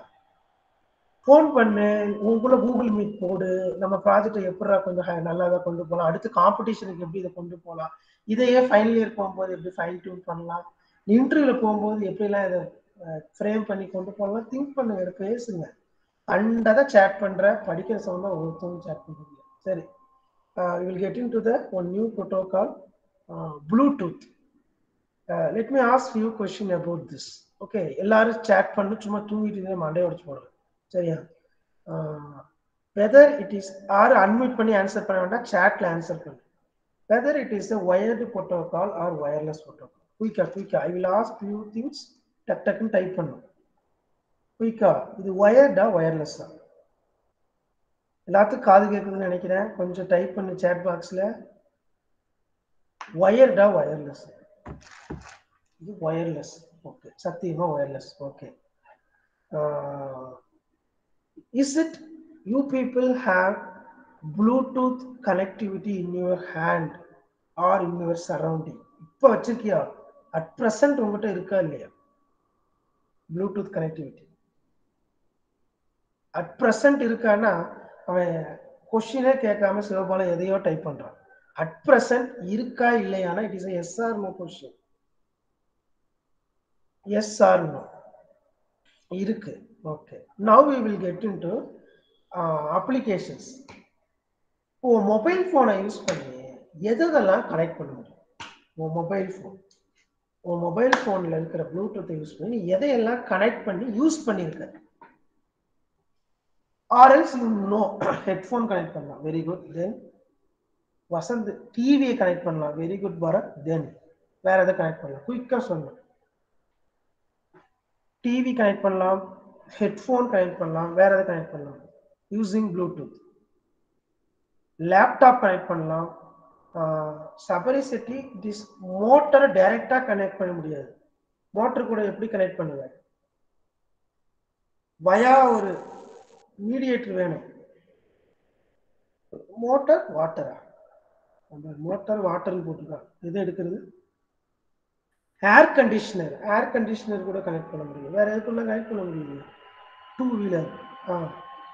ஃபோன் பண்ணு. உங்களுக்குள்ள கூகுள் மீட் போடு. நம்ம ப்ராஜெக்டை எப்படா கொஞ்சம் ஹை- நல்லா இதை கொண்டு போகலாம் அடுத்து காம்படிஷனுக்கு எப்படி இதை கொண்டு போகலாம் இதையே ஃபைனல் இயர் போகும்போது எப்படி ஃபைன் டியூன் பண்ணலாம். இன்டர்வியூல போகும்போது எப்படிலாம் இதை ஃப்ரேம் பண்ணி கொண்டு போகலாம் திங்க் பண்ணுங்க பேசுங்க. அண்டதை சேட் பண்ற படிக்கிற சவுண்டா ஒருத்தவங்க சேட் பண்றீங்க. சரி. Will get into the one new protocol Bluetooth let me ask you question about this okay எல்லாரும் சேட் பண்ணு சும்மா தூங்கிட்டு மண்டை உடச்சு போடுறேன் சரியா? Whether it is or unmute பண்ணி ஆன்சர் பண்ண வேண்டாம் சேட்ல ஆன்சர் பண்ணு. Whether it is a wired protocol or wireless protocol குயிக்கா குயிக்கா I will ask you things டக் டக்குன்னு டைப் பண்ணும். குயிக்கா இது ஒயர்டா ஒயர்லெஸ்ஸா எல்லாத்துக்கும் காது கேட்குதுன்னு நினைக்கிறேன். கொஞ்சம் டைப் பண்ணு சேட் பாக்ஸில் ஒயர்டா ஒயர்லெஸ் இது ஒயர்லெஸ் ஓகே சத்தியமா wireless okay is it you people have Bluetooth connectivity in your hand or in your surrounding இப்போ வச்சிருக்கியா? அட் ப்ரெசன்ட் உங்ககிட்ட இருக்கா இல்லையா? ப்ளூடூத் கனெக்டிவிட்டி அட் ப்ரெசன்ட் இருக்கான்னா அவன் கொஷினே கேட்காம சிவபாலம் எதையோ டைப் பண்றான். அட் ப்ரெசன்ட் இருக்கா இல்லையானா it is yes or no question yes or no இருக்கு. Okay now we will get into applications உன் மொபைல் ஃபோனை யூஸ் பண்ணி எதெல்லாம் கனெக்ட் பண்ண முடியும்? உன் மொபைல் ஃபோன் உன் மொபைல் ஃபோனில் இருக்கிற ப்ளூடூத்தை யூஸ் பண்ணி நீ எதையெல்லாம் கனெக்ட் பண்ணி யூஸ் பண்ணியிருக்க? Or else no headphone connect பண்ணலாம். வெரி குட் தென் வசந்த் டிவியை கனெக்ட் பண்ணலாம். Very good Bharat. தென் வேற எதை கனெக்ட் பண்ணலாம்? குயிக்காக சொன்னேன் டிவி கனெக்ட் பண்ணலாம். ஹெட்ஃபோன் கனெக்ட் பண்ணலாம். வேற எதை கனெக்ட் பண்ணலாம்? யூஸிங் ப்ளூடூத் லேப்டாப் கனெக்ட் பண்ணலாம். சபரி செட்டி திஸ் மோட்டரை டைரக்டாக கனெக்ட் பண்ண முடியாது. மோட்டர் கூட எப்படி கனெக்ட் பண்ணுவேன்? வயா ஒரு மீடியேட்டர் வேணும். மோட்டர் வாட்டரா அந்த மோட்டார் வாட்டர்னு போட்டிருக்கான். எது எடுக்கிறது? ஏர் கண்டிஷனர் ஏர் கண்டிஷனர் கூட கனெக்ட் பண்ண முடியும். வேற எதுக்குள்ள கனெக்ட் பண்ண முடியும். டூ வீலர் ஆ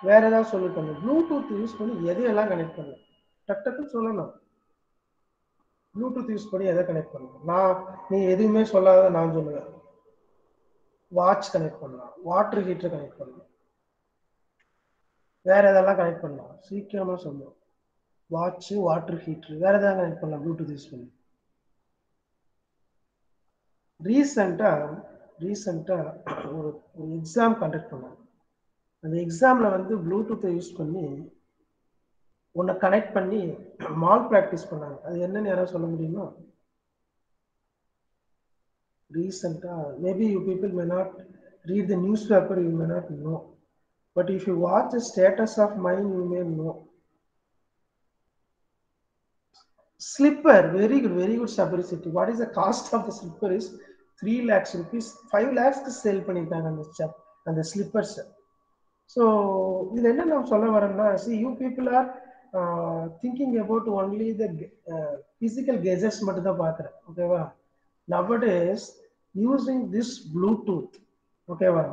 வேற ஏதாவது சொல்லி பண்ணு ப்ளூடூத் யூஸ் பண்ணி எதையெல்லாம் கனெக்ட் பண்ணலாம்? டக் டக்குன்னு சொல்லணும். ப்ளூடூத் யூஸ் பண்ணி எதை கனெக்ட் பண்ணலாம் நான் நீ எதுவுமே சொல்லாத நான் சொல்லுவேன். வாட்ச் கனெக்ட் பண்ணலாம். வாட்டர் ஹீட்டர் கனெக்ட் பண்ணலாம். வேற எதெல்லாம் கனெக்ட் பண்ணலாம்? சீக்கிரமா சொல்லுவோம் வாட்ச் வாட்டர் ஹீட்டர் வேற எதாவது கனெக்ட் பண்ணலாம் ப்ளூடூத் யூஸ் பண்ணி? ரீசெண்டா ரீசெண்டா ஒரு ஒரு எக்ஸாம் கண்டக்ட் பண்ணாங்க அந்த எக்ஸாம்ல வந்து ப்ளூடூத்தை யூஸ் பண்ணி உன்னை கனெக்ட் பண்ணி மால் ப்ராக்டிஸ் பண்ணாங்க. அது என்னன்னு யாராவது சொல்ல முடியுமா? ரீசெண்டாக maybe you people may not read the newspaper you may not know but if you watch the status of mind you may know slipper very good very good சபரிசிட்டி what is the cost of the slipper is three lakhs rupees five லேக்ஸ்க்கு sale பண்ணியிருக்காங்க அந்த chap அந்த ஸ்லிப்பர்ஸை ஸோ இதில் என்ன நான் சொல்ல வரேன்னா see you people are thinking about only the physical gadgets மட்டும் தான் பார்க்குறேன். ஓகேவா now it is using this Bluetooth ஓகேவா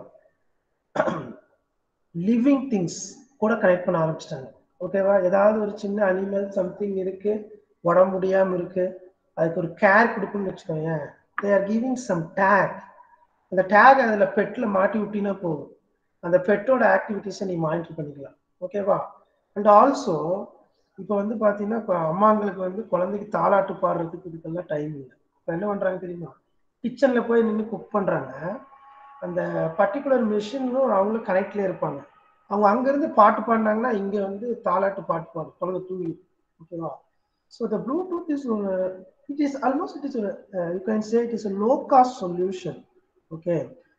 லிவிங் திங்ஸ் கூட கனெக்ட் பண்ண ஆரம்பிச்சிட்டாங்க. ஓகேவா ஏதாவது ஒரு சின்ன அனிமல் சம்திங் இருக்கு உடம்பு முடியாம இருக்கு அதுக்கு ஒரு கேர் கொடுக்குன்னு வச்சுக்கோங்க they are giving some tag அந்த டேக் அதில் பெட்டில் மாட்டி விட்டினா போதும். அந்த பெட்டோட ஆக்டிவிட்டிஸை நீ மானிட்டர் பண்ணிக்கலாம். ஓகேவா அண்ட் ஆல்சோ இப்போ வந்து பார்த்தீங்கன்னா இப்போ அம்மாங்களுக்கு வந்து குழந்தைக்கு தாளாட்டு பாடுறதுக்கு இதுக்கெல்லாம் டைம் இல்லை. இப்போ என்ன பண்ணுறாங்க தெரியுமா? கிச்சனில் போய் நின்று குக் பண்ணுறாங்க அந்த பர்டிகுலர் மிஷினும் அவங்களும் கனெக்ட்லேயே இருப்பாங்க. அவங்க அங்கேருந்து பாட்டு பாடினாங்கன்னா இங்கே வந்து தாளாட்டு பாட்டு பாடு குழந்தை தூங்கி ஓகேவா so the Bluetooth is it is almost it is you can say it is a low cost solution okay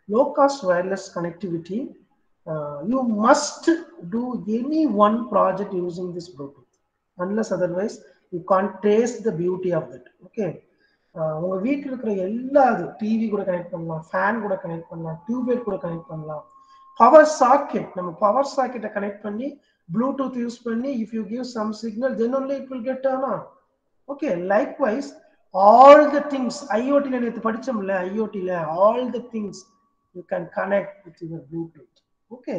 low cost low connectivity uh, you must do any one project using this bluetooth. Unless otherwise you can't taste the beauty of it. Okay? Uh, உங்க வீட்டில் இருக்கிற எல்லா இது டிவி கூட கனெக்ட் பண்ணலாம் ஃபேன் கூட கனெக்ட் பண்ணலாம் டியூப்லைட் கூட கனெக்ட் பண்ணலாம். பவர் சாக்கெட் நம்ம பவர் சாக்கெட்டை கனெக்ட் பண்ணி ப்ளூடூத் யூஸ் பண்ணி if you give some signal then only it will get on okay likewise all the things ஐஓடியில் நேற்று படித்தோம்ல ஐஓடியில் all the things you can connect with your Bluetooth okay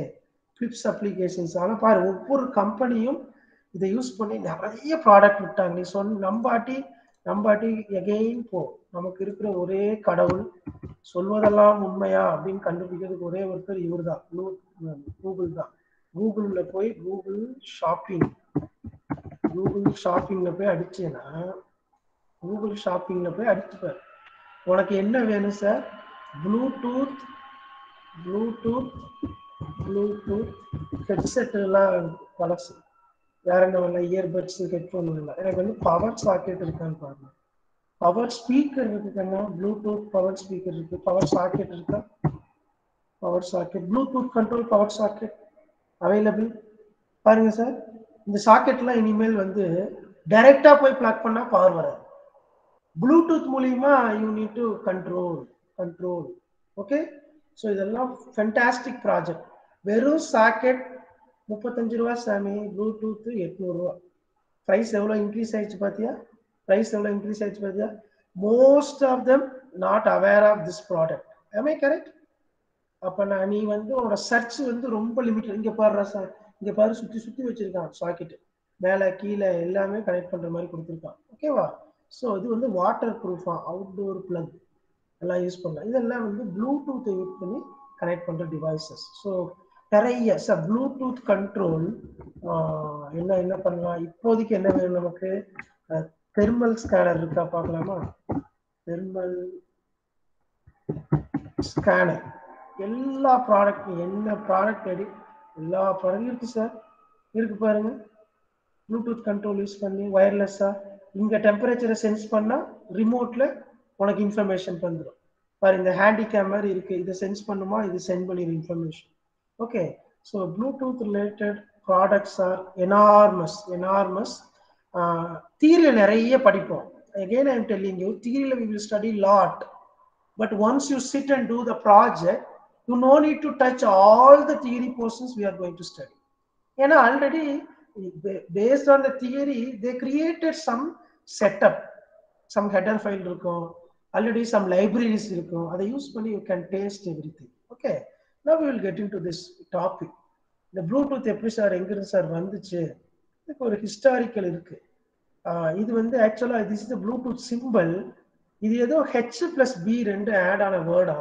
Philips applications ஆனால் பாரு ஒவ்வொரு கம்பெனியும் இதை யூஸ் பண்ணி நிறைய ப்ராடக்ட் விட்டாங்க நீ சொன்ன நம்பாட்டி நம்பாட்டி எகெயின் போ. நமக்கு இருக்கிற ஒரே கடவுள் சொல்வதெல்லாம் உண்மையா அப்படின்னு கண்டுபிடிக்கிறதுக்கு ஒரே ஒருத்தர் இவர் தான் கூகுள் தான். கூகுளில் போய் கூகுள் ஷாப்பிங் கூகுள் ஷாப்பிங்கில் போய் அடிச்சேன்னா கூகுள் ஷாப்பிங்கில் போய் அடிச்சுப்பேன் உனக்கு என்ன வேணும் sir Bluetooth Bluetooth Bluetooth headset எல்லாம் பழசு. வேற என்ன வரல இயர்பட்ஸ் ஹெட்ஃபோன் இல்லை. எனக்கு வந்து பவர் சாக்கெட் இருக்கான்னு பாருங்க. பவர் ஸ்பீக்கர் இருக்குன்னா ப்ளூடூத் பவர் ஸ்பீக்கர் இருக்கு. பவர் சாக்கெட் இருக்கா? Power socket Bluetooth control power socket available பாருங்க சார் இந்த சாக்கெட்லாம் இனிமேல் வந்து டைரக்டா போய் பிளாக் பண்ணா பவர் வராது. ப்ளூடூத் மூலியமா you need to control control okay so இதெல்லாம் ஃபென்டாஸ்டிக் ப்ராஜெக்ட் வெறும் சாக்கெட் முப்பத்தஞ்சு ரூபா சாமி ப்ளூடூத் எட்நூறுரூவா ப்ரைஸ் எவ்வளோ இன்க்ரீஸ் ஆயிடுச்சு பார்த்தியா ப்ரைஸ் எவ்வளோ இன்க்ரீஸ் ஆயிடுச்சு பார்த்தியா most of them not aware of this product I correct அப்போ நான் நீ வந்து உன்னோட சர்ச் வந்து ரொம்ப லிமிட்டட் இங்கே பாரு சார். இங்கே பாரு சுற்றி சுற்றி வச்சிருக்கான் சாக்கெட்டு மேலே கீழே எல்லாமே கனெக்ட் பண்ணுற மாதிரி கொடுத்துருக்கான். ஓகேவா ஸோ இது வந்து வாட்டர் ப்ரூஃபாக அவுட்டோர் பிளக் எல்லாம் யூஸ் பண்ணலாம். இதெல்லாம் வந்து ப்ளூடூத்தை யூஸ் பண்ணி கனெக்ட் பண்ணுற டிவைசஸ் ஸோ நிறைய சார் ப்ளூடூத் கண்ட்ரோல் என்ன என்ன பண்ணலாம்? இப்போதைக்கு என்ன வேணும் நமக்கு? தெர்மல் ஸ்கேனர் இருக்கா பார்க்கலாமா? தெர்மல் ஸ்கேனர் எல்லா ப்ராடக்ட் என்ன ப்ராடக்ட் எடி எல்லா ப்ராடக்ட் இருக்கு சார் இருக்கு பாருங்க. ப்ளூடூத் கண்ட்ரோல் யூஸ் பண்ணி ஒயர்லெஸ்ஸா இங்க டெம்பரேச்சரை சென்ஸ் பண்ணா ரிமோட்ல உனக்கு இன்ஃபர்மேஷன் வந்துடும் பாரு இந்த ஹேண்டிகேம் மாதிரி இருக்கு. இதை சென்ஸ் பண்ணுமா? இது சென்ட் பண்ணிடும் information okay so Bluetooth related products are enormous enormous தியரியில் நிறைய படிப்போம். Again I'm telling you தியரியில் we will study lot but once you sit and do the project you know need to touch all the theory portions we are going to study ஏன்னா already based on the theory they created some setup some header file இருக்கும். ஆல்ரெடி சம் லைப்ரரிஸ் இருக்கும். அதை யூஸ் பண்ணி you can test everything okay now will get into this topic இந்த ப்ளூடூத் எப்படி சார் எங்கிருந்து சார் வந்துச்சு? இதுக்கு ஒரு ஹிஸ்டாரிக்கல் இருக்கு. இது வந்து ஆக்சுவலாக this is the Bluetooth simple இது ஏதோ ஹெச் பிளஸ் பி ரெண்டு ஆட் ஆன வேர்டா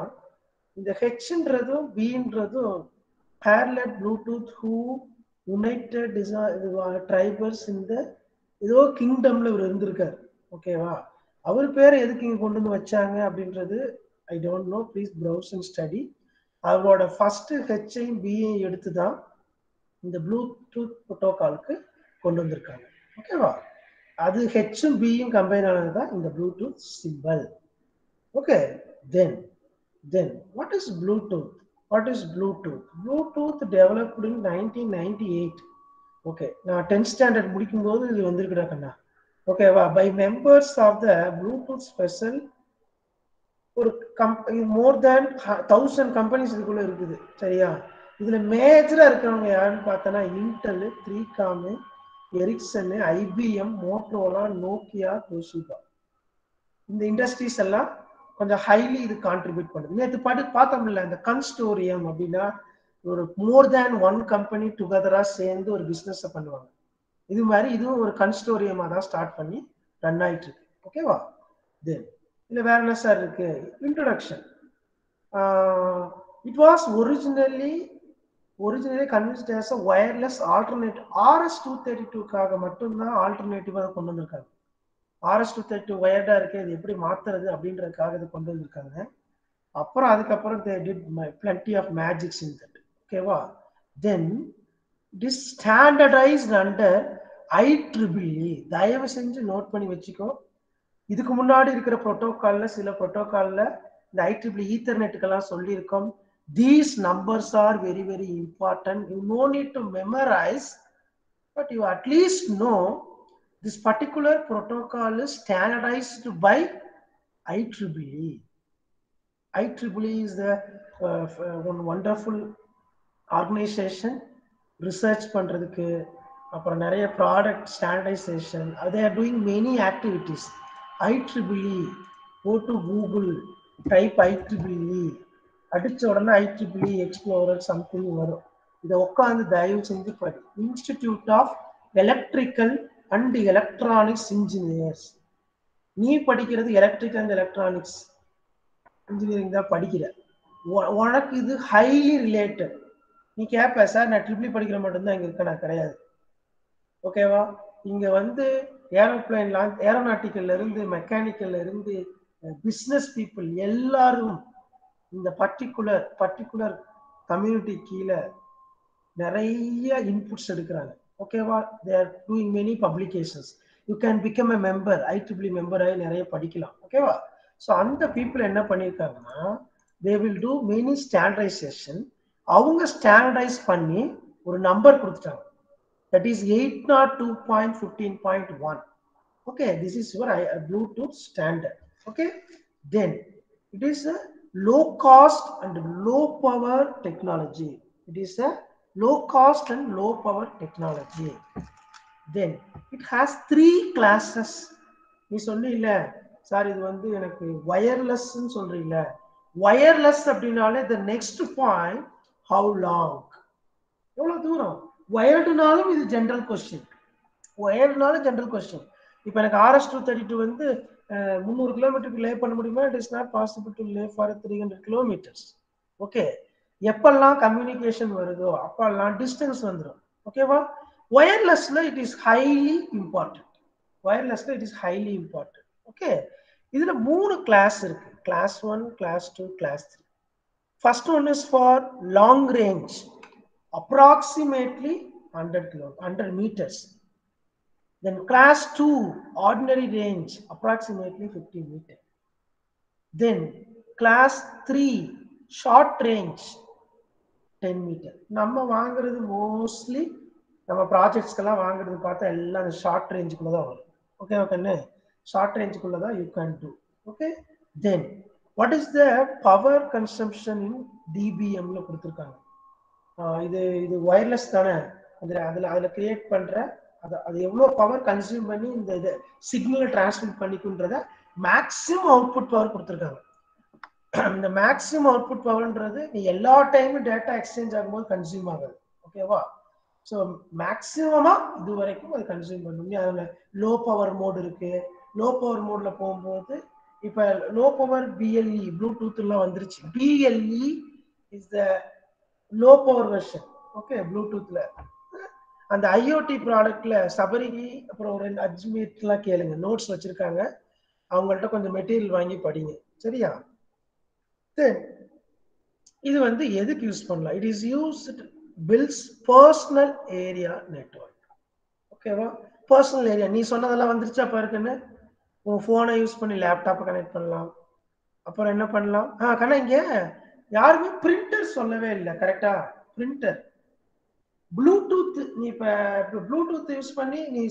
இந்த ஹெச்ன்றதும் பின்றதும் பேர்லட் ப்ளூடூத் ஹூ யுனைடெட் ட்ரைபர்ஸ் இந்த ஏதோ கிங்டம்ல இவர் இருந்திருக்காரு. ஓகேவா அவர் பேரை எதுக்கு இங்கே கொண்டு வந்து வச்சாங்க அப்படின்றது I don't know please browse and study அவங்களோட ஃபர்ஸ்ட் ஹெச்ஐயும் பிஐயும் எடுத்து தான் இந்த ப்ளூடூத் புரோட்டோகாலுக்கு கொண்டு வந்திருக்காங்க. ஓகேவா அது ஹெச்சும் பியும் கம்பைன் ஆனது தான் இந்த Bluetooth symbol okay then then what is Bluetooth what is Bluetooth Bluetooth developed in nineteen ninety eight okay நான் டென்த் ஸ்டாண்டர்ட் முடிக்கும் போது இது வந்திருக்குடா கண்ணா. ஓகேவா by members of the Bluetooth special ஒரு company more than thousand companies இதுக்குள்ள இருக்குது சரியா? இதுல மேஜரா இருக்கிறவங்க யாருன்னு பார்த்தோன்னா Intel three com Ericsson IBM Motorola Nokia Toshiba இந்த இண்டஸ்ட்ரீஸ் எல்லாம் கொஞ்சம் ஹைலி இது கான்ட்ரிபியூட் பண்ணுது. நேற்று பாட்டு பார்த்தோம்ல இந்த கன்ஸ்டோரியம் அப்படின்னா ஒரு மோர் தேன் ஒன் கம்பெனி டுகெதரா சேர்ந்து ஒரு பிஸ்னஸ் பண்ணுவாங்க. இது மாதிரி இதுவும் ஒரு கன்ஸ்டோரியமாக தான் ஸ்டார்ட் பண்ணி ரன் ஆயிட்டு இருக்கு. ஓகேவா தென் இல்லை வேற என்ன சார் இருக்கு? Introduction it was originally originally convinced as a wireless alternative RS two thirty டூக்காக மட்டும்தான் ஆல்டர்னேட்டிவாக கொண்டு வந்திருக்காங்க. ஆர்எஸ் டூ தேர்ட்டி டூ ஒயர்டாக இருக்கு இது எப்படி மாத்துறது அப்படின்றதுக்காக இது கொண்டு வந்திருக்காங்க. அப்புறம் அதுக்கப்புறம் they did plenty of magics in that ஓகேவா then this standardized under I triple E தயவு செஞ்சு நோட் பண்ணி வச்சுக்கோ. இதுக்கு முன்னாடி இருக்கிற ப்ரோட்டோகால்ல சில ப்ரோட்டோகால்ல இந்த ஐ e ஈத்தர்நெட்டுக்கெல்லாம் சொல்லியிருக்கோம். These numbers are very very important you know need to memorize but you at least know this particular protocol is standardized by IEEE. IEEE e is the uh, one wonderful organization. Research பண்ணுறதுக்கு அப்புறம் நிறைய ப்ராடக்ட் ஸ்டாண்டர்டைசேஷன் அதே are doing many activities IEEE go to Google type I triple E அடிச்ச உடனே IEEE எக்ஸ்ப்ளோரர் சம்திங் வரும். இதை உட்காந்து தயவு செஞ்சு படி. Institute of electrical and electronics engineers நீ படிக்கிறது எலக்ட்ரிக்கல் அண்ட் எலக்ட்ரானிக்ஸ் இன்ஜினியரிங் தான் படிக்கிற. உனக்கு இது ஹைலி ரிலேட்டட் நீ கேட்ப சார் நான் ட்ரிபிள் படிக்கிற மட்டும்தான் இங்க இருக்க நான் கிடையாது. ஓகேவா இங்க வந்து ஏரோப்ளைன் லான்ச் ஏரோநாட்டிக்கல்ல இருந்து மெக்கானிக்கல்ல இருந்து பிஸ்னஸ் பீப்புள் எல்லாரும் இந்த பர்டிகுலர் பர்டிகுலர் கம்யூனிட்டி கீழே நிறைய இன்புட்ஸ் எடுக்கிறாங்க. ஓகேவா they are doing many publications you can become a member I triple E member ஆகி நிறைய படிக்கலாம். ஓகேவா ஸோ அந்த பீப்புள் என்ன பண்ணியிருக்காங்கன்னா they will do many standardization அவங்க ஸ்டாண்டர்டைஸ் பண்ணி ஒரு நம்பர் கொடுத்துட்டாங்க. That is eight naught two is fifteen point one okay this is your a okay then it is a low cost and low power technology. It is a low cost and low power technology. Then it has three classes. நீ சொன்னீல்ல சார் இது வந்து எனக்கு வயர்லெஸ்ன்னு சொல்றீங்கள வயர்லெஸ் அப்படின்னாலே the next point how long எவ்வளவு தூரம் ஒயர்டுனாலும் இது ஜென்ரல் கொஸ்டின் ஒயர்டுனாலும் ஜென்ரல் கொஸ்டின் இப்போ எனக்கு ஆர்எஸ் டூ தேர்ட்டி டூ வந்து முந்நூறு கிலோமீட்டருக்கு லே பண்ண முடியுமா? It is not possible to lay for three hundred kilometers okay எப்பெல்லாம் கம்யூனிகேஷன் வருதோ அப்பெல்லாம் டிஸ்டன்ஸ் வந்துடும் ஓகேவா ஒயர்லெஸ்ல it is highly important ஒயர்லெஸ்ல it is highly important okay இதுல மூணு கிளாஸ் இருக்கு. Class one class two class three first one is for long range approximately hundred kilo hundred meters Then class 2, ordinary range, approximately 50 meter. Then class 3, short range, 10 meter. நம்ம வாங்குறது மோஸ்ட்லி நம்ம ப்ராஜெக்ட்ஸ்க்கெல்லாம் வாங்குறது பார்த்தா எல்லாம் ஷார்ட் ரேஞ்சுக்குள்ளே தான் வரும். ஓகே ஓகேண்ணே ஷார்ட் ரேஞ்சுக்குள்ளே தான் you can do okay then what is the power consumption in டிபிஎம்ல கொடுத்துருக்காங்க? இது இது ஒயர்லெஸ் தானே? அதில் அதில் அதில் கிரியேட் பண்ணுற அது அது எவ்வளோ பவர் கன்சியூம் பண்ணி இந்த இது சிக்னலை டிரான்ஸ்மிட் பண்ணிக்குன்றத மேக்ஸிமம் அவுட்புட் பவர் கொடுத்துருக்காங்க. இந்த மேக்ஸிமம் அவுட்புட் பவர்ன்றது நீ எல்லா டைமும் டேட்டா எக்ஸ்சேஞ்ச் ஆகும்போது கன்சியூம் ஆகுது. ஓகேவா ஸோ மேக்ஸிமமா இது வரைக்கும் அது கன்சியூம் பண்ணும். அதில் லோ பவர் மோட் இருக்கு. லோ பவர் மோட்ல போகும்போது இப்போ லோ பவர் பிஎல்இ ப்ளூடூத் எல்லாம் வந்துருச்சு. BLE is the low power version. Okay ப்ளூடூத்ல அந்த ஐஓடி ப்ராடக்ட்ல சபரிகி அப்புறம் ஒரு ரெண்டு அஜ்மீர்லாம் கேளுங்க. நோட்ஸ் வச்சிருக்காங்க. அவங்கள்ட்ட கொஞ்சம் மெட்டீரியல் வாங்கி படிங்க. சரியா? தென் இது வந்து எதுக்கு யூஸ் பண்ணலாம்? It is used fills personal area network ஓகேவா பர்சனல் ஏரியா நீ சொன்னதெல்லாம் வந்துருச்சா பாருக்குன்னு உன் ஃபோனை யூஸ் பண்ணி லேப்டாப்பை கனெக்ட் பண்ணலாம். அப்புறம் என்ன பண்ணலாம்? ஆ கண்ணா இங்கே யாருமே பிரிண்டர் சொல்லவே இல்லை கரெக்டா பிரிண்டர் ப்ளூடூத் நீ இப்போ இப்போ ப்ளூடூத் யூஸ் பண்ணி நீ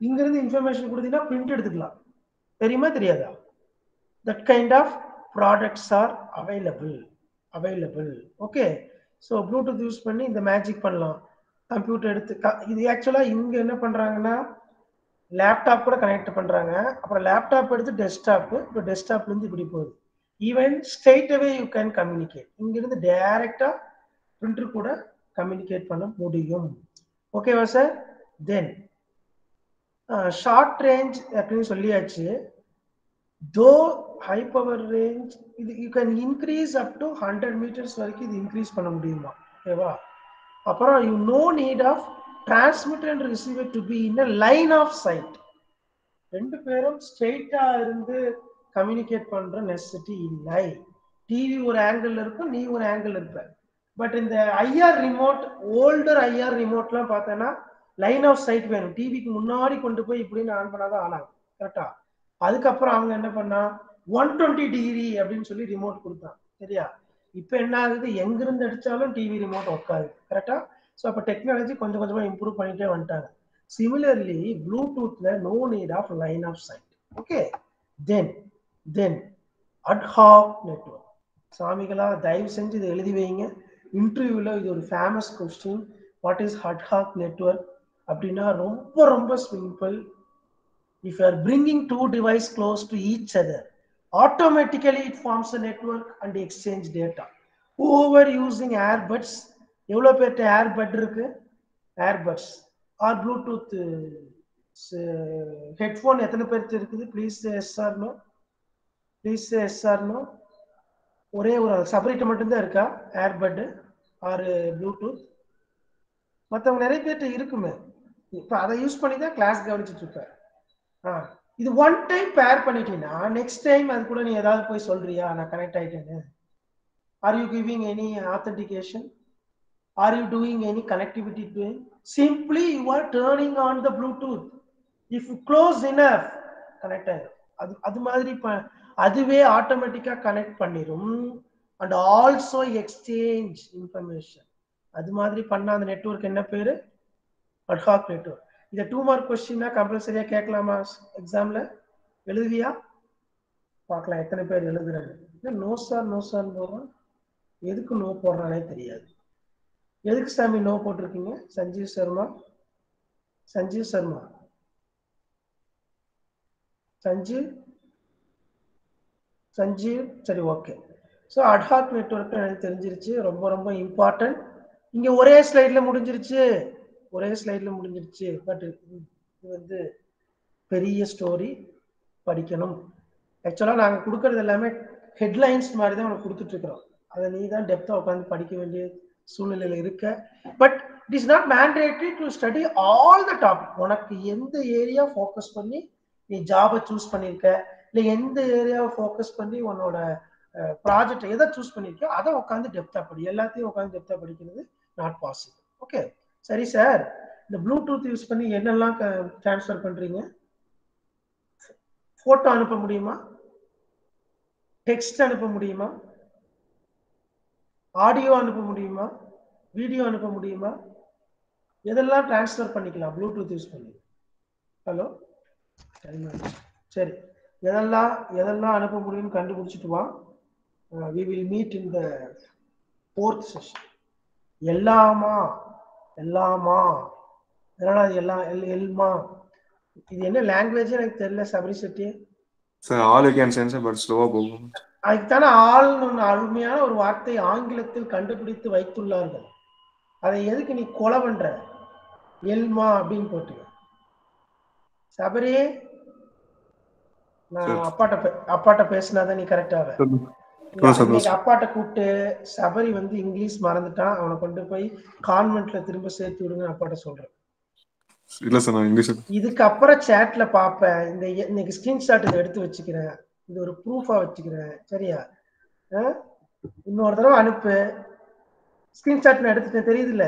இங்கிருந்து இன்ஃபர்மேஷன் கொடுத்தீங்கன்னா பிரிண்ட் எடுத்துக்கலாம். தெரியுமா தெரியாதா? That kind of products are available available okay so Bluetooth use பண்ணி இந்த மேஜிக் பண்ணலாம். கம்ப்யூட்டர் எடுத்து இது ஆக்சுவலாக இங்கே என்ன பண்ணுறாங்கன்னா லேப்டாப் கூட கனெக்ட் பண்ணுறாங்க அப்புறம் லேப்டாப் எடுத்து டெஸ்க்டாப்பு இப்போ டெஸ்க்டாப்லேருந்து இப்படி போகுது. Even straight away you can communicate இங்கிருந்து டைரக்டா பிரிண்டர் கூட கம்யூனிகேட் பண்ண முடியும். ஓகேவா சார் தென் ஷார்ட் ரேஞ்ச் அப்படின்னு சொல்லியாச்சு. தோ ஹை பவர் ரேஞ்ச் இது you can increase up to hundred meters வரைக்கும் இது இன்க்ரீஸ் பண்ண முடியுமா? ஓகேவா அப்புறம் you know need of transmitter and receiver to be in a line of sight ரெண்டு பேரும் ஸ்ட்ரெயிட்டாக இருந்து கம்யூனிகேட் பண்ற நெசசிட்டி இல்லை. டிவி ஒரு ஆங்கிள் இருக்கும் நீ ஒரு ஆங்கிள் இருப்ப. பட் இந்த ஐஆர் ரிமோட் ஓல்டர் ஐஆர் ரிமோட்லாம் பார்த்தோன்னா லைன் ஆஃப் சைட் வேணும். டிவிக்கு முன்னாடி கொண்டு போய் இப்படின்னு ஆன் பண்ணாதான் ஆன் ஆகும் கரெக்டா அதுக்கப்புறம் அவங்க என்ன பண்ணா ஒன் டுவெண்ட்டி டிகிரி அப்படின்னு சொல்லி ரிமோட் கொடுத்தான். சரியா? இப்போ என்ன ஆகுது? எங்கிருந்து அடிச்சாலும் டிவி ரிமோட் ஒர்க் ஆகுது கரெக்டா ஸோ அப்போ டெக்னாலஜி கொஞ்சம் கொஞ்சமா இம்ப்ரூவ் பண்ணிட்டே வந்துட்டாங்க. Similarly ப்ளூடூத்ல no need of line of sight okay then then ad hoc network சாமிகளா தயவு செஞ்சு இதை எழுதி வைங்க. இன்டர்வியூவில் இது ஒரு famous question what is ad hoc network அப்படின்னா ரொம்ப ரொம்ப simple if you are bringing two device close to each other automatically it forms a network and exchange data over using earbuds எவ்வளோ பேர்ட்ட ஏர்பட் இருக்கு ஏர்பட்ஸ் ஆர் ப்ளூடூத் ஹெட்ஃபோன் எத்தனை பேர்த்து இருக்குது? Please yes or no please yes or no ஒரே ஒரு செப்பரேட் மட்டும்தான் இருக்கா? ஏர்பட்டு ஆர் ப்ளூடூத் மற்றவங்க நிறைய பேர்கிட்ட இருக்குமே. இப்போ அதை யூஸ் பண்ணி தான் கிளாஸ் கவனிச்சிட்ருப்பேன் ஆ இது ஒன் டைம் பேர் பண்ணிட்டீங்கன்னா நெக்ஸ்ட் டைம் அது கூட நீ ஏதாவது போய் சொல்றியா? நான் connect ஆயிட்டேன்னு. Are you giving any authentication are you doing any connectivity to simply you are turning on the Bluetooth if close enough connect ஆயிடும் அது அது மாதிரி இப்போ அதுவே ஆட்டோமேட்டிக்காக கனெக்ட் பண்ணிடும் அண்ட் ஆல்சோ எக்ஸ்சேஞ்ச் இன்ஃபர்மேஷன் அது மாதிரி பண்ண அந்த நெட்ஒர்க் என்ன பேர்? அட்ஹாக் நெட்ஒர்க் இதை டூ மார்க் கொஸ்டின்னா கம்பல்சரியா கேட்கலாமா? எக்ஸாம்ல எழுதுவியா? பார்க்கலாம். எத்தனை பேர் எழுதுறாங்க? நோ சார் நோ சார் போடுறான் எதுக்கு நோ போடுறானே தெரியாது. எதுக்கு சாமி நோ போட்டிருக்கீங்க? சஞ்சீவ் சர்மா. சஞ்சீவ் சர்மா. சஞ்சீவ் சஞ்சீவ் சரி ஓகே ஸோ அட்ஹாக் நெட்ஒர்க் எனக்கு தெரிஞ்சிருச்சு. ரொம்ப ரொம்ப இம்பார்ட்டன்ட் இங்கே ஒரே ஸ்லைடில் முடிஞ்சிருச்சு. ஒரே ஸ்லைடில் முடிஞ்சிருச்சு. பட் இது வந்து பெரிய ஸ்டோரி படிக்கணும். ஆக்சுவலாக நாங்கள் கொடுக்கறது எல்லாமே ஹெட்லைன்ஸ் மாதிரி தான் உனக்கு கொடுத்துட்ருக்குறோம். அதை நீ தான் டெப்த்தாக உட்காந்து படிக்க வேண்டிய சூழ்நிலையில் இருக்க. But it is not mandatory to study all the topic உனக்கு எந்த ஏரியா ஃபோக்கஸ் பண்ணி நீ ஜாபை சூஸ் பண்ணியிருக்க இல்லை எந்த ஏரியாவை ஃபோக்கஸ் பண்ணி உன்னோட ப்ராஜெக்ட் எதை சூஸ் பண்ணியிருக்கோ அதை உட்காந்து டெப்த்தாக படி. எல்லாத்தையும் உட்காந்து டெப்த்தாக படிக்கிறது நாட் பாசிபிள் ஓகே சரி சார் இந்த ப்ளூடூத் யூஸ் பண்ணி என்னெல்லாம் ட்ரான்ஸ்ஃபர் பண்ணுறீங்க ஃபோட்டோ அனுப்ப முடியுமா? டெக்ஸ்ட் அனுப்ப முடியுமா? ஆடியோ அனுப்ப முடியுமா? வீடியோ அனுப்ப முடியுமா? எதெல்லாம் டிரான்ஸ்ஃபர் பண்ணிக்கலாம் ப்ளூடூத் யூஸ் பண்ணி? ஹலோ சரி. எதெல்லாம் எதெல்லாம் அனுப்ப முடியும்னு கண்டுபிடிச்சிட்டு வா. We will meet in the fourth session எல்லாமா எல்லாமா. என்னடா இது எல்லாம் எல் எல்மா? இது என்ன லாங்குவேஜ் எனக்கு தெரியல Sabari Shetty. Sir all you can sense but ஸ்லோவா போகும். அதுக்குத்தானே ஆள்னு ஒன்று அருமையான ஒரு வார்த்தை ஆங்கிலத்தில் கண்டுபிடித்து வைத்துள்ளார்கள். அதை எதுக்கு நீ கொலை பண்ற? எல்மா அப்படின்னு போட்டு சபரி நான் அப்பாட்ட அப்பாட்ட பேசினாதான் நீ கரெக்டாக அப்பாட்ட கூப்பிட்டு சபரி வந்து இங்கிலீஷ் மறந்துட்டான். அவனை கொண்டு போய் கான்வென்ட்ல திரும்ப சேர்த்து விடுங்க அப்பாட்ட சொல்றேன். இல்ல சார் நான் இங்கிலீஷ் இதுக்கப்புறம் சேட்ல பாப்பேன். இந்த இன்னைக்கு ஸ்கிரீன்ஷாட் இதை எடுத்து வச்சுக்கிறேன். இது ஒரு ப்ரூஃபா வச்சுக்கிறேன். சரியா? இன்னொரு தடவை அனுப்பு. ஸ்கிரீன்ஷாட் நான் எடுத்துட்டேன். தெரியுதுல்ல?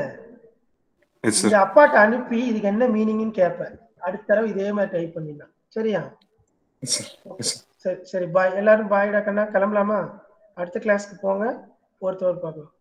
சார் அப்பாட்ட அனுப்பி இதுக்கு என்ன மீனிங்னு கேட்பேன் அடுத்த தடவை இதே மாதிரி டைப் பண்ணிடலாம். சரியா? சரி சரி பாய் எல்லாரும் பாய்டா கண்ணா கிளம்பலாமா? அடுத்த கிளாஸ்க்கு போங்க. ஒருத்தவர் பார்க்கலாம்.